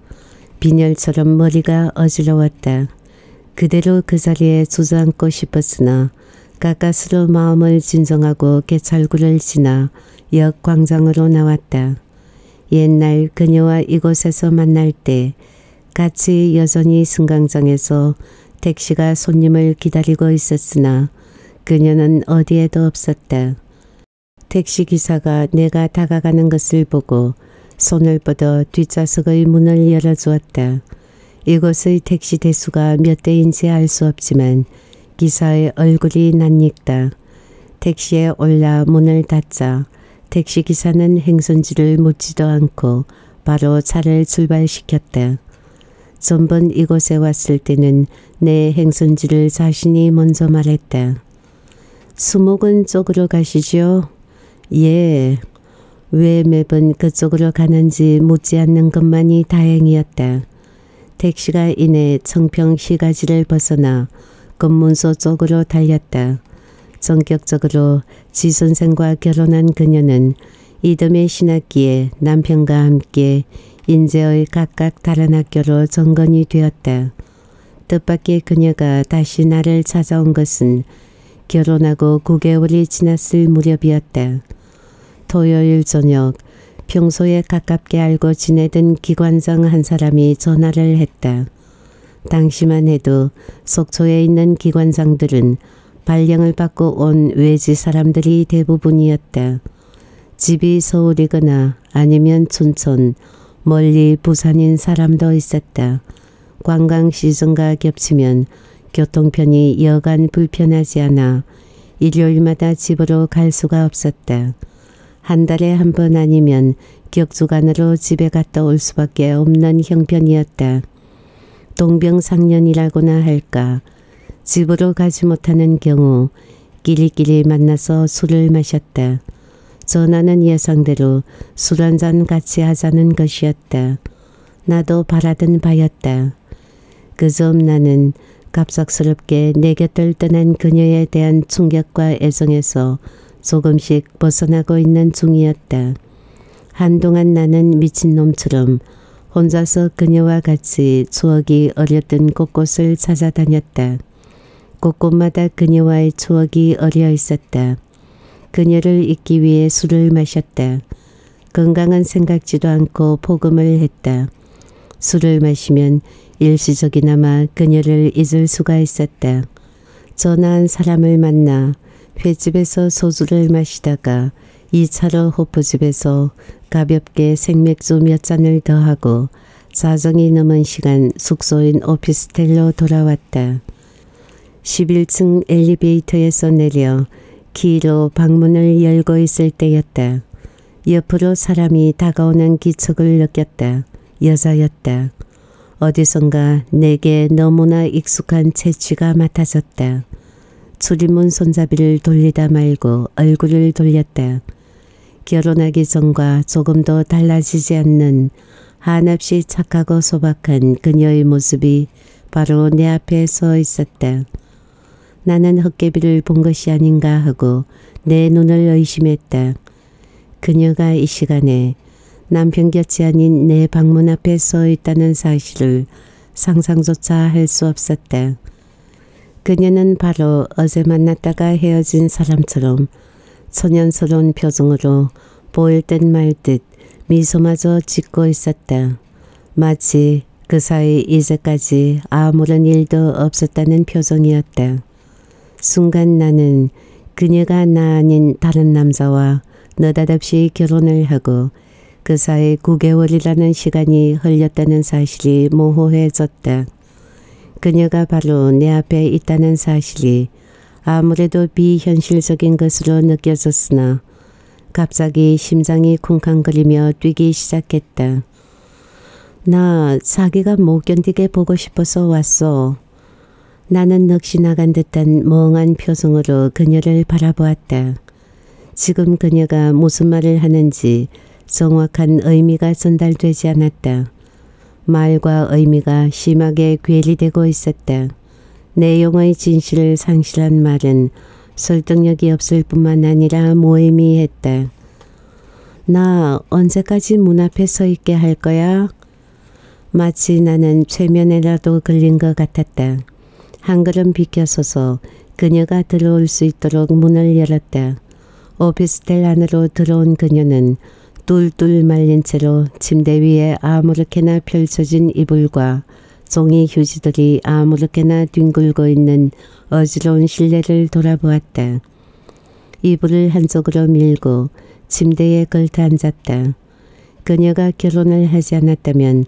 A: 빈혈처럼 머리가 어지러웠다. 그대로 그 자리에 주저앉고 싶었으나 가까스로 마음을 진정하고 개찰구를 지나 역 광장으로 나왔다. 옛날 그녀와 이곳에서 만날 때 같이 여전히 승강장에서 택시가 손님을 기다리고 있었으나 그녀는 어디에도 없었다. 택시기사가 내가 다가가는 것을 보고 손을 뻗어 뒷좌석의 문을 열어주었다. 이곳의 택시 대수가 몇 대인지 알 수 없지만 기사의 얼굴이 낯익다. 택시에 올라 문을 닫자 택시 기사는 행선지를 묻지도 않고 바로 차를 출발시켰다. 전번 이곳에 왔을 때는 내 행선지를 자신이 먼저 말했다. 수목은 쪽으로 가시죠? 예. 왜 매번 그쪽으로 가는지 묻지 않는 것만이 다행이었다. 택시가 이내 청평 시가지를 벗어나 검문소 쪽으로 달렸다. 전격적으로 지 선생과 결혼한 그녀는 이듬해 신학기에 남편과 함께 인제의 각각 다른 학교로 정건이 되었다. 뜻밖의 그녀가 다시 나를 찾아온 것은 결혼하고 9개월이 지났을 무렵이었다. 토요일 저녁 평소에 가깝게 알고 지내던 기관장 한 사람이 전화를 했다. 당시만 해도 속초에 있는 기관장들은 발령을 받고 온 외지 사람들이 대부분이었다. 집이 서울이거나 아니면 춘천, 멀리 부산인 사람도 있었다. 관광 시즌과 겹치면 교통편이 여간 불편하지 않아 일요일마다 집으로 갈 수가 없었다. 한 달에 한 번 아니면 격주간으로 집에 갔다 올 수밖에 없는 형편이었다. 동병상련이라고나 할까. 집으로 가지 못하는 경우 끼리끼리 만나서 술을 마셨다. 전화는 예상대로 술 한 잔 같이 하자는 것이었다. 나도 바라던 바였다. 그 점 나는 갑작스럽게 내 곁을 떠난 그녀에 대한 충격과 애정에서 조금씩 벗어나고 있는 중이었다. 한동안 나는 미친놈처럼 혼자서 그녀와 같이 추억이 어렸던 곳곳을 찾아다녔다. 곳곳마다 그녀와의 추억이 어려 있었다. 그녀를 잊기 위해 술을 마셨다. 건강한 생각지도 않고 포금을 했다. 술을 마시면 일시적이나마 그녀를 잊을 수가 있었다. 전화한 사람을 만나 횟집에서 소주를 마시다가 2차로 호프집에서 가볍게 생맥주 몇 잔을 더하고 사정이 넘은 시간 숙소인 오피스텔로 돌아왔다. 11층 엘리베이터에서 내려 키로 방문을 열고 있을 때였다. 옆으로 사람이 다가오는 기척을 느꼈다. 여자였다. 어디선가 내게 너무나 익숙한 채취가 맡아졌다. 출입문 손잡이를 돌리다 말고 얼굴을 돌렸다. 결혼하기 전과 조금도 달라지지 않는 한없이 착하고 소박한 그녀의 모습이 바로 내 앞에 서 있었다. 나는 헛개비를 본 것이 아닌가 하고 내 눈을 의심했다. 그녀가 이 시간에 남편 곁이 아닌 내 방문 앞에 서 있다는 사실을 상상조차 할 수 없었다. 그녀는 바로 어제 만났다가 헤어진 사람처럼 소년스러운 표정으로 보일 듯 말 듯 미소마저 짓고 있었다. 마치 그 사이 이제까지 아무런 일도 없었다는 표정이었다. 순간 나는 그녀가 나 아닌 다른 남자와 느닷없이 결혼을 하고 그 사이 9개월이라는 시간이 흘렸다는 사실이 모호해졌다. 그녀가 바로 내 앞에 있다는 사실이 아무래도 비현실적인 것으로 느껴졌으나 갑자기 심장이 쿵쾅거리며 뛰기 시작했다. 나 자기가 못 견디게 보고 싶어서 왔어. 나는 넋이 나간 듯한 멍한 표정으로 그녀를 바라보았다. 지금 그녀가 무슨 말을 하는지 정확한 의미가 전달되지 않았다. 말과 의미가 심하게 괴리되고 있었다. 내용의 진실을 상실한 말은 설득력이 없을 뿐만 아니라 모임이했다. 나 언제까지 문 앞에 서 있게 할 거야? 마치 나는 최면에라도 걸린 것 같았다. 한 걸음 비켜서서 그녀가 들어올 수 있도록 문을 열었다. 오피스텔 안으로 들어온 그녀는 뚫뚫 말린 채로 침대 위에 아무렇게나 펼쳐진 이불과 종이 휴지들이 아무렇게나 뒹굴고 있는 어지러운 실내를 돌아보았다. 이불을 한쪽으로 밀고 침대에 걸터 앉았다. 그녀가 결혼을 하지 않았다면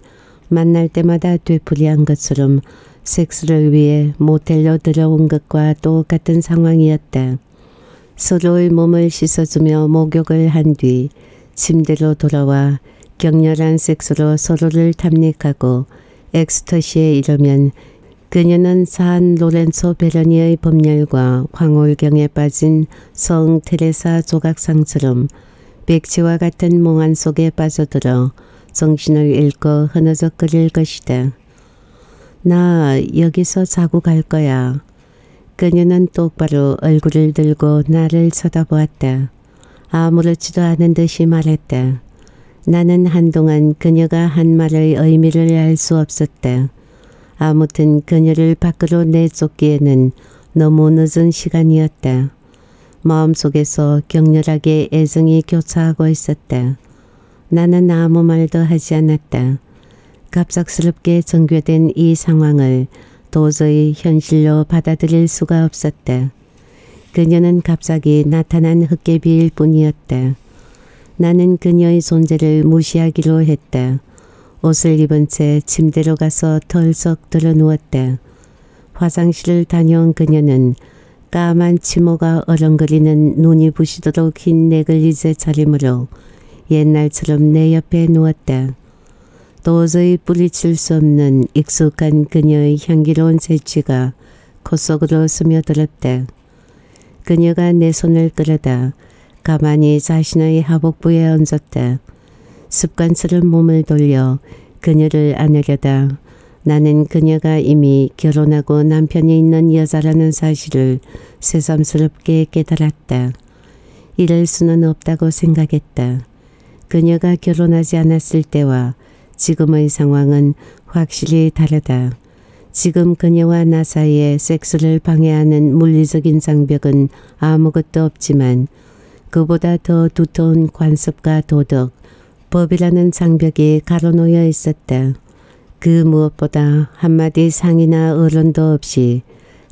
A: 만날 때마다 되풀이한 것처럼 섹스를 위해 모텔로 들어온 것과 똑같은 상황이었다. 서로의 몸을 씻어주며 목욕을 한 뒤 침대로 돌아와 격렬한 섹스로 서로를 탐닉하고 엑스터시에 이르면 그녀는 잔 로렌초 베르니니의 법열과 황홀경에 빠진 성 테레사 조각상처럼 백치와 같은 몽환 속에 빠져들어 정신을 잃고 흐느적거릴 것이다. 나 여기서 자고 갈 거야. 그녀는 똑바로 얼굴을 들고 나를 쳐다보았다. 아무렇지도 않은 듯이 말했다. 나는 한동안 그녀가 한 말의 의미를 알 수 없었다. 아무튼 그녀를 밖으로 내쫓기에는 너무 늦은 시간이었다. 마음속에서 격렬하게 애정이 교차하고 있었다. 나는 아무 말도 하지 않았다. 갑작스럽게 전개된 이 상황을 도저히 현실로 받아들일 수가 없었다. 그녀는 갑자기 나타난 흑개비일 뿐이었다. 나는 그녀의 존재를 무시하기로 했다. 옷을 입은 채 침대로 가서 덜썩 들어누웠다. 화장실을 다녀온 그녀는 까만 치모가 어렁거리는 눈이 부시도록 흰 네글리제 차림으로 옛날처럼 내 옆에 누웠다. 도저히 뿌리칠 수 없는 익숙한 그녀의 향기로운 재취가 콧속으로 스며들었다. 그녀가 내 손을 끌어다 가만히 자신의 하복부에 얹었다. 습관스런 몸을 돌려 그녀를 안으려다 나는 그녀가 이미 결혼하고 남편이 있는 여자라는 사실을 새삼스럽게 깨달았다. 이럴 수는 없다고 생각했다. 그녀가 결혼하지 않았을 때와 지금의 상황은 확실히 다르다. 지금 그녀와 나 사이에 섹스를 방해하는 물리적인 장벽은 아무것도 없지만 그보다 더 두터운 관습과 도덕, 법이라는 장벽이 가로놓여 있었다. 그 무엇보다 한마디 상이나 어른도 없이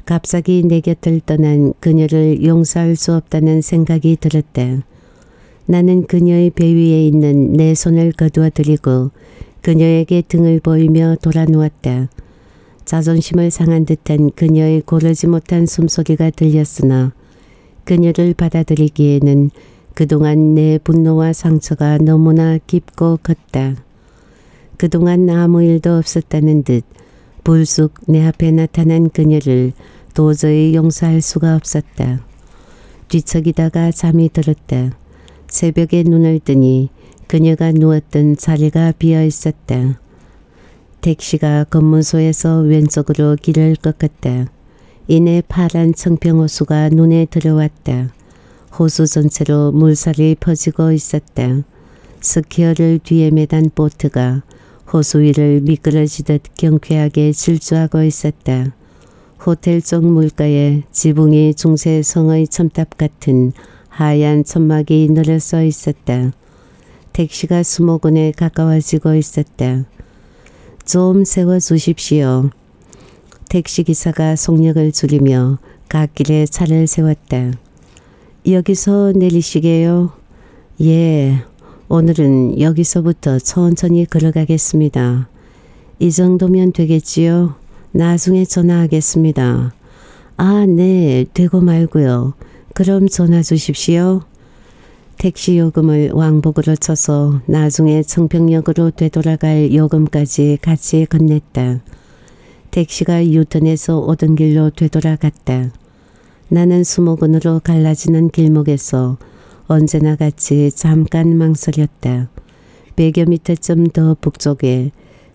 A: 갑자기 내 곁을 떠난 그녀를 용서할 수 없다는 생각이 들었다. 나는 그녀의 배 위에 있는 내 손을 거두어 드리고 그녀에게 등을 보이며 돌아누웠다. 자존심을 상한 듯한 그녀의 고르지 못한 숨소리가 들렸으나 그녀를 받아들이기에는 그동안 내 분노와 상처가 너무나 깊고 컸다. 그동안 아무 일도 없었다는 듯 불쑥 내 앞에 나타난 그녀를 도저히 용서할 수가 없었다. 뒤척이다가 잠이 들었다. 새벽에 눈을 뜨니 그녀가 누웠던 자리가 비어 있었다. 택시가 검문소에서 왼쪽으로 길을 꺾었다. 이내 파란 청평호수가 눈에 들어왔다. 호수 전체로 물살이 퍼지고 있었다. 스키어를 뒤에 매단 보트가 호수 위를 미끄러지듯 경쾌하게 질주하고 있었다. 호텔 쪽 물가에 지붕이 중세 성의 첨탑 같은 하얀 천막이 늘어서 있었다. 택시가 수목원에 가까워지고 있었다. 좀 세워주십시오. 택시기사가 속력을 줄이며 갓길에 차를 세웠다. 여기서 내리시게요? 예, 오늘은 여기서부터 천천히 걸어가겠습니다. 이 정도면 되겠지요? 나중에 전화하겠습니다. 아, 네, 되고 말고요. 그럼 전화 주십시오. 택시 요금을 왕복으로 쳐서 나중에 청평역으로 되돌아갈 요금까지 같이 건넸다. 택시가 유턴해서 오던 길로 되돌아갔다. 나는 수목원으로 갈라지는 길목에서 언제나 같이 잠깐 망설였다. 100여 미터쯤 더 북쪽에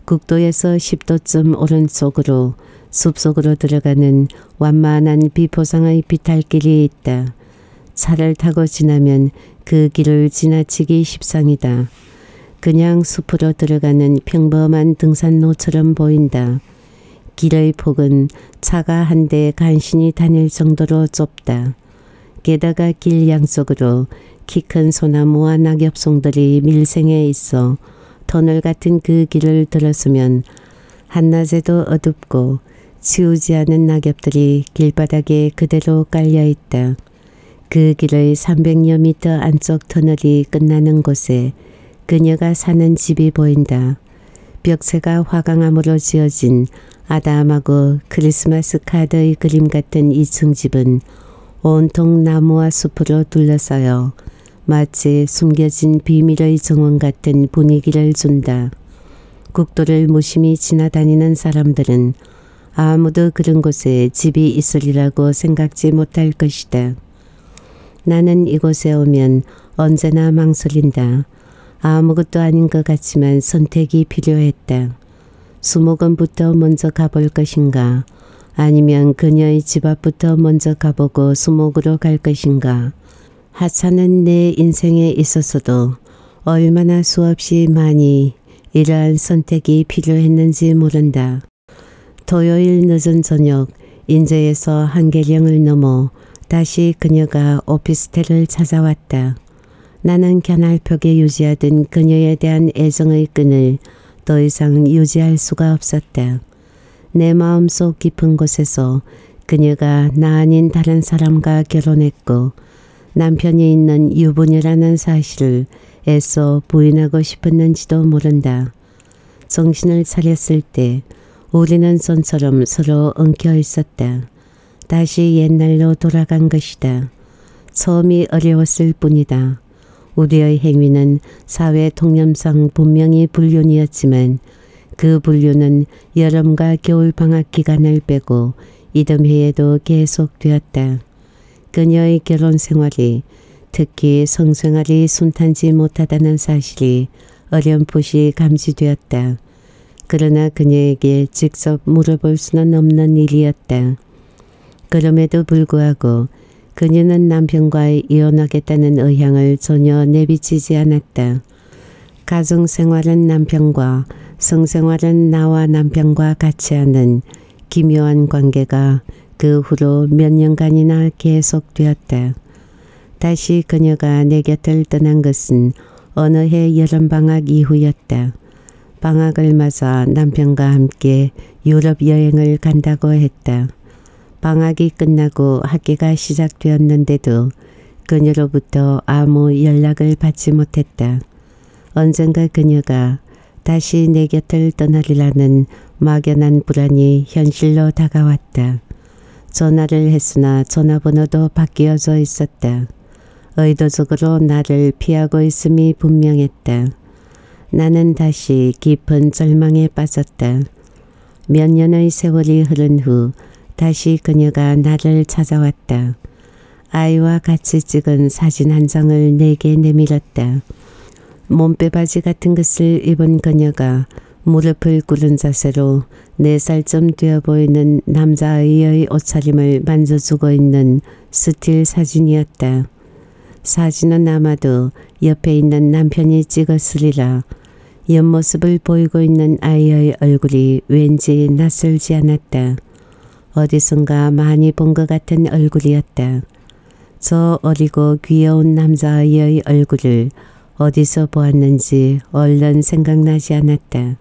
A: 국도에서 10도쯤 오른쪽으로 숲속으로 들어가는 완만한 비포상의 비탈길이 있다. 차를 타고 지나면 그 길을 지나치기 십상이다. 그냥 숲으로 들어가는 평범한 등산로처럼 보인다. 길의 폭은 차가 한 대 간신히 다닐 정도로 좁다. 게다가 길 양쪽으로 키 큰 소나무와 낙엽송들이 밀생해 있어 터널 같은 그 길을 들었으면 한낮에도 어둡고 치우지 않은 낙엽들이 길바닥에 그대로 깔려 있다. 그 길의 300여 미터 안쪽 터널이 끝나는 곳에 그녀가 사는 집이 보인다. 벽체가 화강암으로 지어진 아담하고 크리스마스 카드의 그림 같은 2층 집은 온통 나무와 숲으로 둘러싸여 마치 숨겨진 비밀의 정원 같은 분위기를 준다. 국도를 무심히 지나다니는 사람들은 아무도 그런 곳에 집이 있으리라고 생각지 못할 것이다. 나는 이곳에 오면 언제나 망설인다. 아무것도 아닌 것 같지만 선택이 필요했다. 수목원부터 먼저 가볼 것인가 아니면 그녀의 집 앞부터 먼저 가보고 수목으로 갈 것인가 하찮은 내 인생에 있어서도 얼마나 수없이 많이 이러한 선택이 필요했는지 모른다. 토요일 늦은 저녁 인제에서 한계령을 넘어 다시 그녀가 오피스텔을 찾아왔다. 나는 견할벽에 유지하던 그녀에 대한 애정의 끈을 더 이상 유지할 수가 없었다. 내 마음속 깊은 곳에서 그녀가 나 아닌 다른 사람과 결혼했고 남편이 있는 유부녀라는 사실을 애써 부인하고 싶었는지도 모른다. 정신을 차렸을 때 우리는 전처럼 서로 엉켜 있었다. 다시 옛날로 돌아간 것이다. 처음이 어려웠을 뿐이다. 우리의 행위는 사회 통념상 분명히 불륜이었지만 그 불륜은 여름과 겨울 방학 기간을 빼고 이듬해에도 계속되었다. 그녀의 결혼 생활이 특히 성생활이 순탄지 못하다는 사실이 어렴풋이 감지되었다. 그러나 그녀에게 직접 물어볼 수는 없는 일이었다. 그럼에도 불구하고 그녀는 남편과 이혼하겠다는 의향을 전혀 내비치지 않았다. 가정생활은 남편과 성생활은 나와 남편과 같이 하는 기묘한 관계가 그 후로 몇 년간이나 계속되었다. 다시 그녀가 내 곁을 떠난 것은 어느 해 여름방학 이후였다. 방학을 맞아 남편과 함께 유럽 여행을 간다고 했다. 방학이 끝나고 학기가 시작되었는데도 그녀로부터 아무 연락을 받지 못했다. 언젠가 그녀가 다시 내 곁을 떠나리라는 막연한 불안이 현실로 다가왔다. 전화를 했으나 전화번호도 바뀌어져 있었다. 의도적으로 나를 피하고 있음이 분명했다. 나는 다시 깊은 절망에 빠졌다. 몇 년의 세월이 흐른 후 다시 그녀가 나를 찾아왔다. 아이와 같이 찍은 사진 한 장을 내게 내밀었다. 몸빼바지 같은 것을 입은 그녀가 무릎을 꿇은 자세로 네 살쯤 되어 보이는 남자아이의 옷차림을 만져주고 있는 스틸 사진이었다. 사진은 아마도 옆에 있는 남편이 찍었으리라 옆모습을 보이고 있는 아이의 얼굴이 왠지 낯설지 않았다. 어디선가 많이 본 것 같은 얼굴이었다. 저 어리고 귀여운 남자아이의 얼굴을 어디서 보았는지 얼른 생각나지 않았다.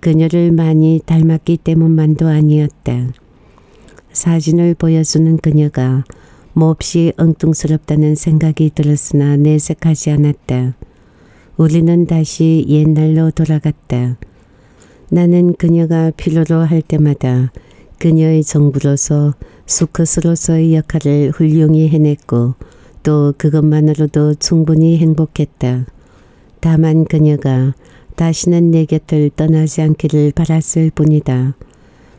A: 그녀를 많이 닮았기 때문만도 아니었다. 사진을 보여주는 그녀가 몹시 엉뚱스럽다는 생각이 들었으나 내색하지 않았다. 우리는 다시 옛날로 돌아갔다. 나는 그녀가 필요로 할 때마다 그녀의 정부로서 수컷으로서의 역할을 훌륭히 해냈고 또 그것만으로도 충분히 행복했다. 다만 그녀가 다시는 내 곁을 떠나지 않기를 바랐을 뿐이다.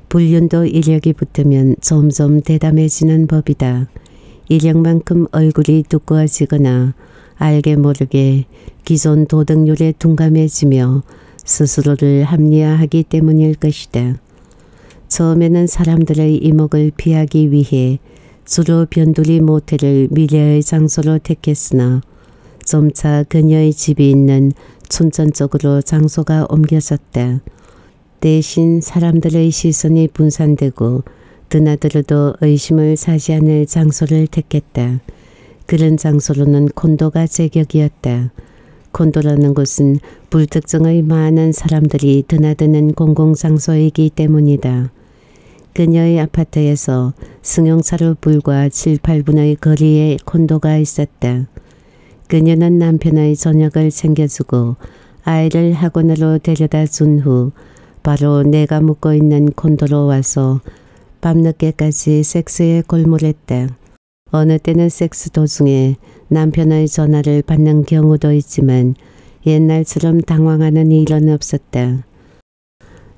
A: 불륜도 이력이 붙으면 점점 대담해지는 법이다. 이력만큼 얼굴이 두꺼워지거나 알게 모르게 기존 도덕률에 둔감해지며 스스로를 합리화하기 때문일 것이다. 처음에는 사람들의 이목을 피하기 위해 주로 변두리 모텔을 미래의 장소로 택했으나 점차 그녀의 집이 있는 춘천 쪽으로 장소가 옮겨졌다. 대신 사람들의 시선이 분산되고 드나들어도 의심을 사지 않을 장소를 택했다. 그런 장소로는 콘도가 제격이었다. 콘도라는 곳은 불특정의 많은 사람들이 드나드는 공공장소이기 때문이다. 그녀의 아파트에서 승용차로 불과 7, 8분의 거리에 콘도가 있었다. 그녀는 남편의 저녁을 챙겨주고 아이를 학원으로 데려다 준 후 바로 내가 묵고 있는 콘도로 와서 밤늦게까지 섹스에 골몰했다. 어느 때는 섹스 도중에 남편의 전화를 받는 경우도 있지만 옛날처럼 당황하는 일은 없었다.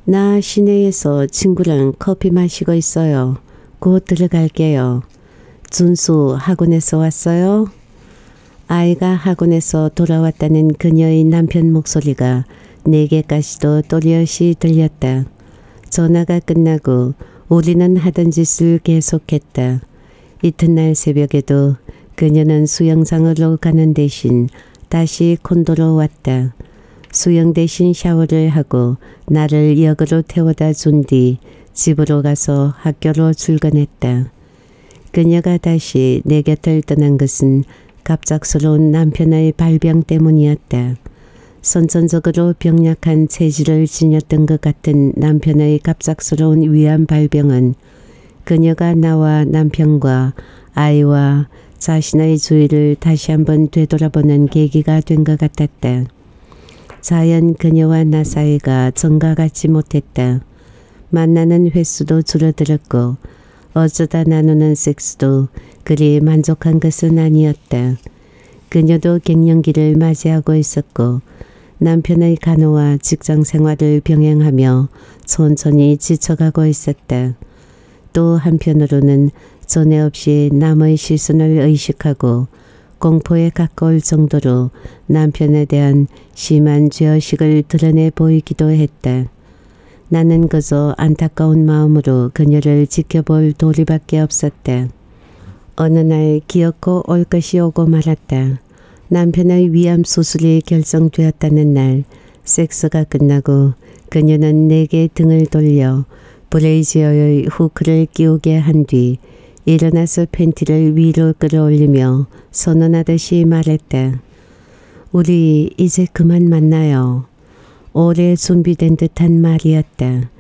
A: 나 시내에서 친구랑 커피 마시고 있어요. 곧 들어갈게요. 준수 학원에서 왔어요? 아이가 학원에서 돌아왔다는 그녀의 남편 목소리가 내게까지도 또렷이 들렸다. 전화가 끝나고 우리는 하던 짓을 계속했다. 이튿날 새벽에도 그녀는 수영장으로 가는 대신 다시 콘도로 왔다. 수영 대신 샤워를 하고 나를 역으로 태워다 준 뒤 집으로 가서 학교로 출근했다. 그녀가 다시 내 곁을 떠난 것은 갑작스러운 남편의 발병 때문이었다. 선천적으로 병약한 체질을 지녔던 것 같은 남편의 갑작스러운 위암 발병은 그녀가 나와 남편과 아이와 자신의 주위를 다시 한번 되돌아보는 계기가 된 것 같았다. 자연 그녀와 나 사이가 전과 같지 못했다. 만나는 횟수도 줄어들었고 어쩌다 나누는 섹스도 그리 만족한 것은 아니었다. 그녀도 갱년기를 맞이하고 있었고 남편의 간호와 직장 생활을 병행하며 천천히 지쳐가고 있었다. 또 한편으로는 전에 없이 남의 시선을 의식하고 공포에 가까울 정도로 남편에 대한 심한 죄의식을 드러내 보이기도 했다. 나는 그저 안타까운 마음으로 그녀를 지켜볼 도리밖에 없었다. 어느 날 기어코 올 것이 오고 말았다. 남편의 위암 수술이 결정되었다는 날 섹스가 끝나고 그녀는 내게 등을 돌려 브레이지어의 후크를 끼우게 한 뒤 일어나서 팬티를 위로 끌어올리며 선언하듯이 말했다. 우리 이제 그만 만나요. 오래 준비된 듯한 말이었다.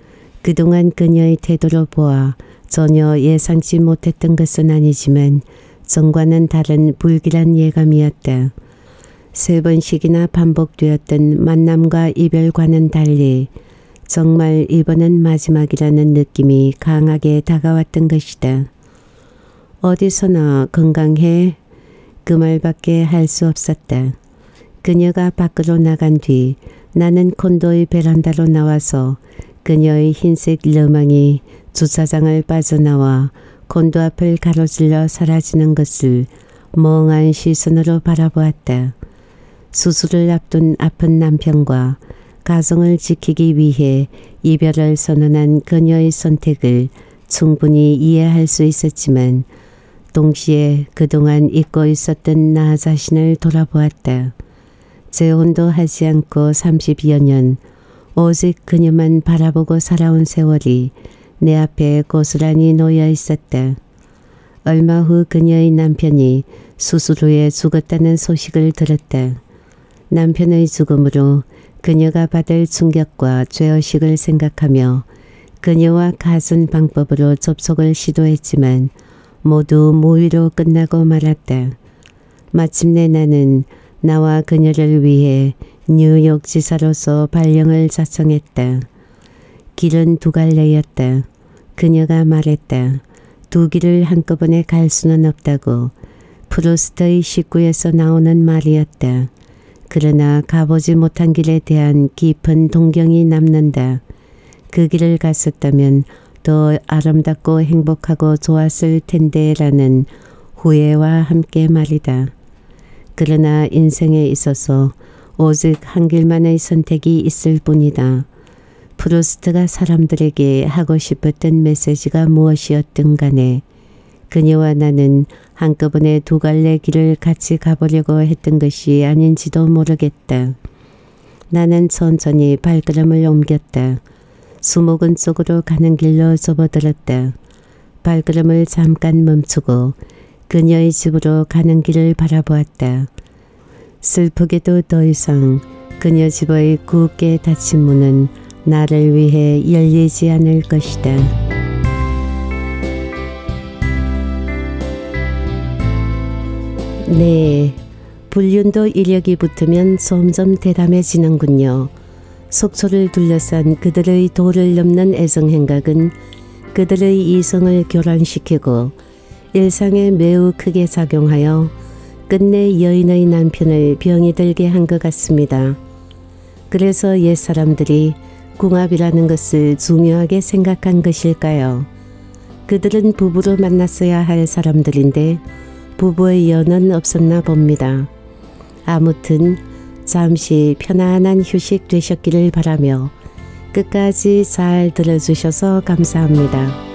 A: 그동안 그녀의 태도로 보아 전혀 예상치 못했던 것은 아니지만 전과는 다른 불길한 예감이었다. 세 번씩이나 반복되었던 만남과 이별과는 달리 정말 이번은 마지막이라는 느낌이 강하게 다가왔던 것이다. 어디서나 건강해? 그 말밖에 할 수 없었다. 그녀가 밖으로 나간 뒤 나는 콘도의 베란다로 나와서 그녀의 흰색 러망이 주차장을 빠져나와 콘도 앞을 가로질러 사라지는 것을 멍한 시선으로 바라보았다. 수술을 앞둔 아픈 남편과 가정을 지키기 위해 이별을 선언한 그녀의 선택을 충분히 이해할 수 있었지만 동시에 그동안 잊고 있었던 나 자신을 돌아보았다. 재혼도 하지 않고 30여 년 오직 그녀만 바라보고 살아온 세월이 내 앞에 고스란히 놓여 있었다. 얼마 후 그녀의 남편이 수술 후에 죽었다는 소식을 들었다. 남편의 죽음으로 그녀가 받을 충격과 죄의식을 생각하며 그녀와 가슨 방법으로 접속을 시도했지만 모두 무위로 끝나고 말았다. 마침내 나는 나와 그녀를 위해 뉴욕 지사로서 발령을 자청했다. 길은 두 갈래였다. 그녀가 말했다. 두 길을 한꺼번에 갈 수는 없다고 프로스트의 식구에서 나오는 말이었다. 그러나 가보지 못한 길에 대한 깊은 동경이 남는다. 그 길을 갔었다면 더 아름답고 행복하고 좋았을 텐데 라는 후회와 함께 말이다. 그러나 인생에 있어서 오직 한 길만의 선택이 있을 뿐이다. 프로스트가 사람들에게 하고 싶었던 메시지가 무엇이었든 간에 그녀와 나는 한꺼번에 두 갈래 길을 같이 가보려고 했던 것이 아닌지도 모르겠다. 나는 천천히 발걸음을 옮겼다. 수목원 쪽으로 가는 길로 접어들었다. 발걸음을 잠깐 멈추고 그녀의 집으로 가는 길을 바라보았다. 슬프게도 더 이상 그녀 집의 굳게 닫힌 문은 나를 위해 열리지 않을 것이다. 네, 불륜도 이력이 붙으면 점점 대담해지는군요. 속초를 둘러싼 그들의 도를 넘는 애정행각은 그들의 이성을 교란시키고 일상에 매우 크게 작용하여 끝내 여인의 남편을 병이 들게 한 것 같습니다. 그래서 옛사람들이 궁합이라는 것을 중요하게 생각한 것일까요? 그들은 부부로 만났어야 할 사람들인데 부부의 연은 없었나 봅니다. 아무튼 잠시 편안한 휴식 되셨기를 바라며 끝까지 잘 들어주셔서 감사합니다.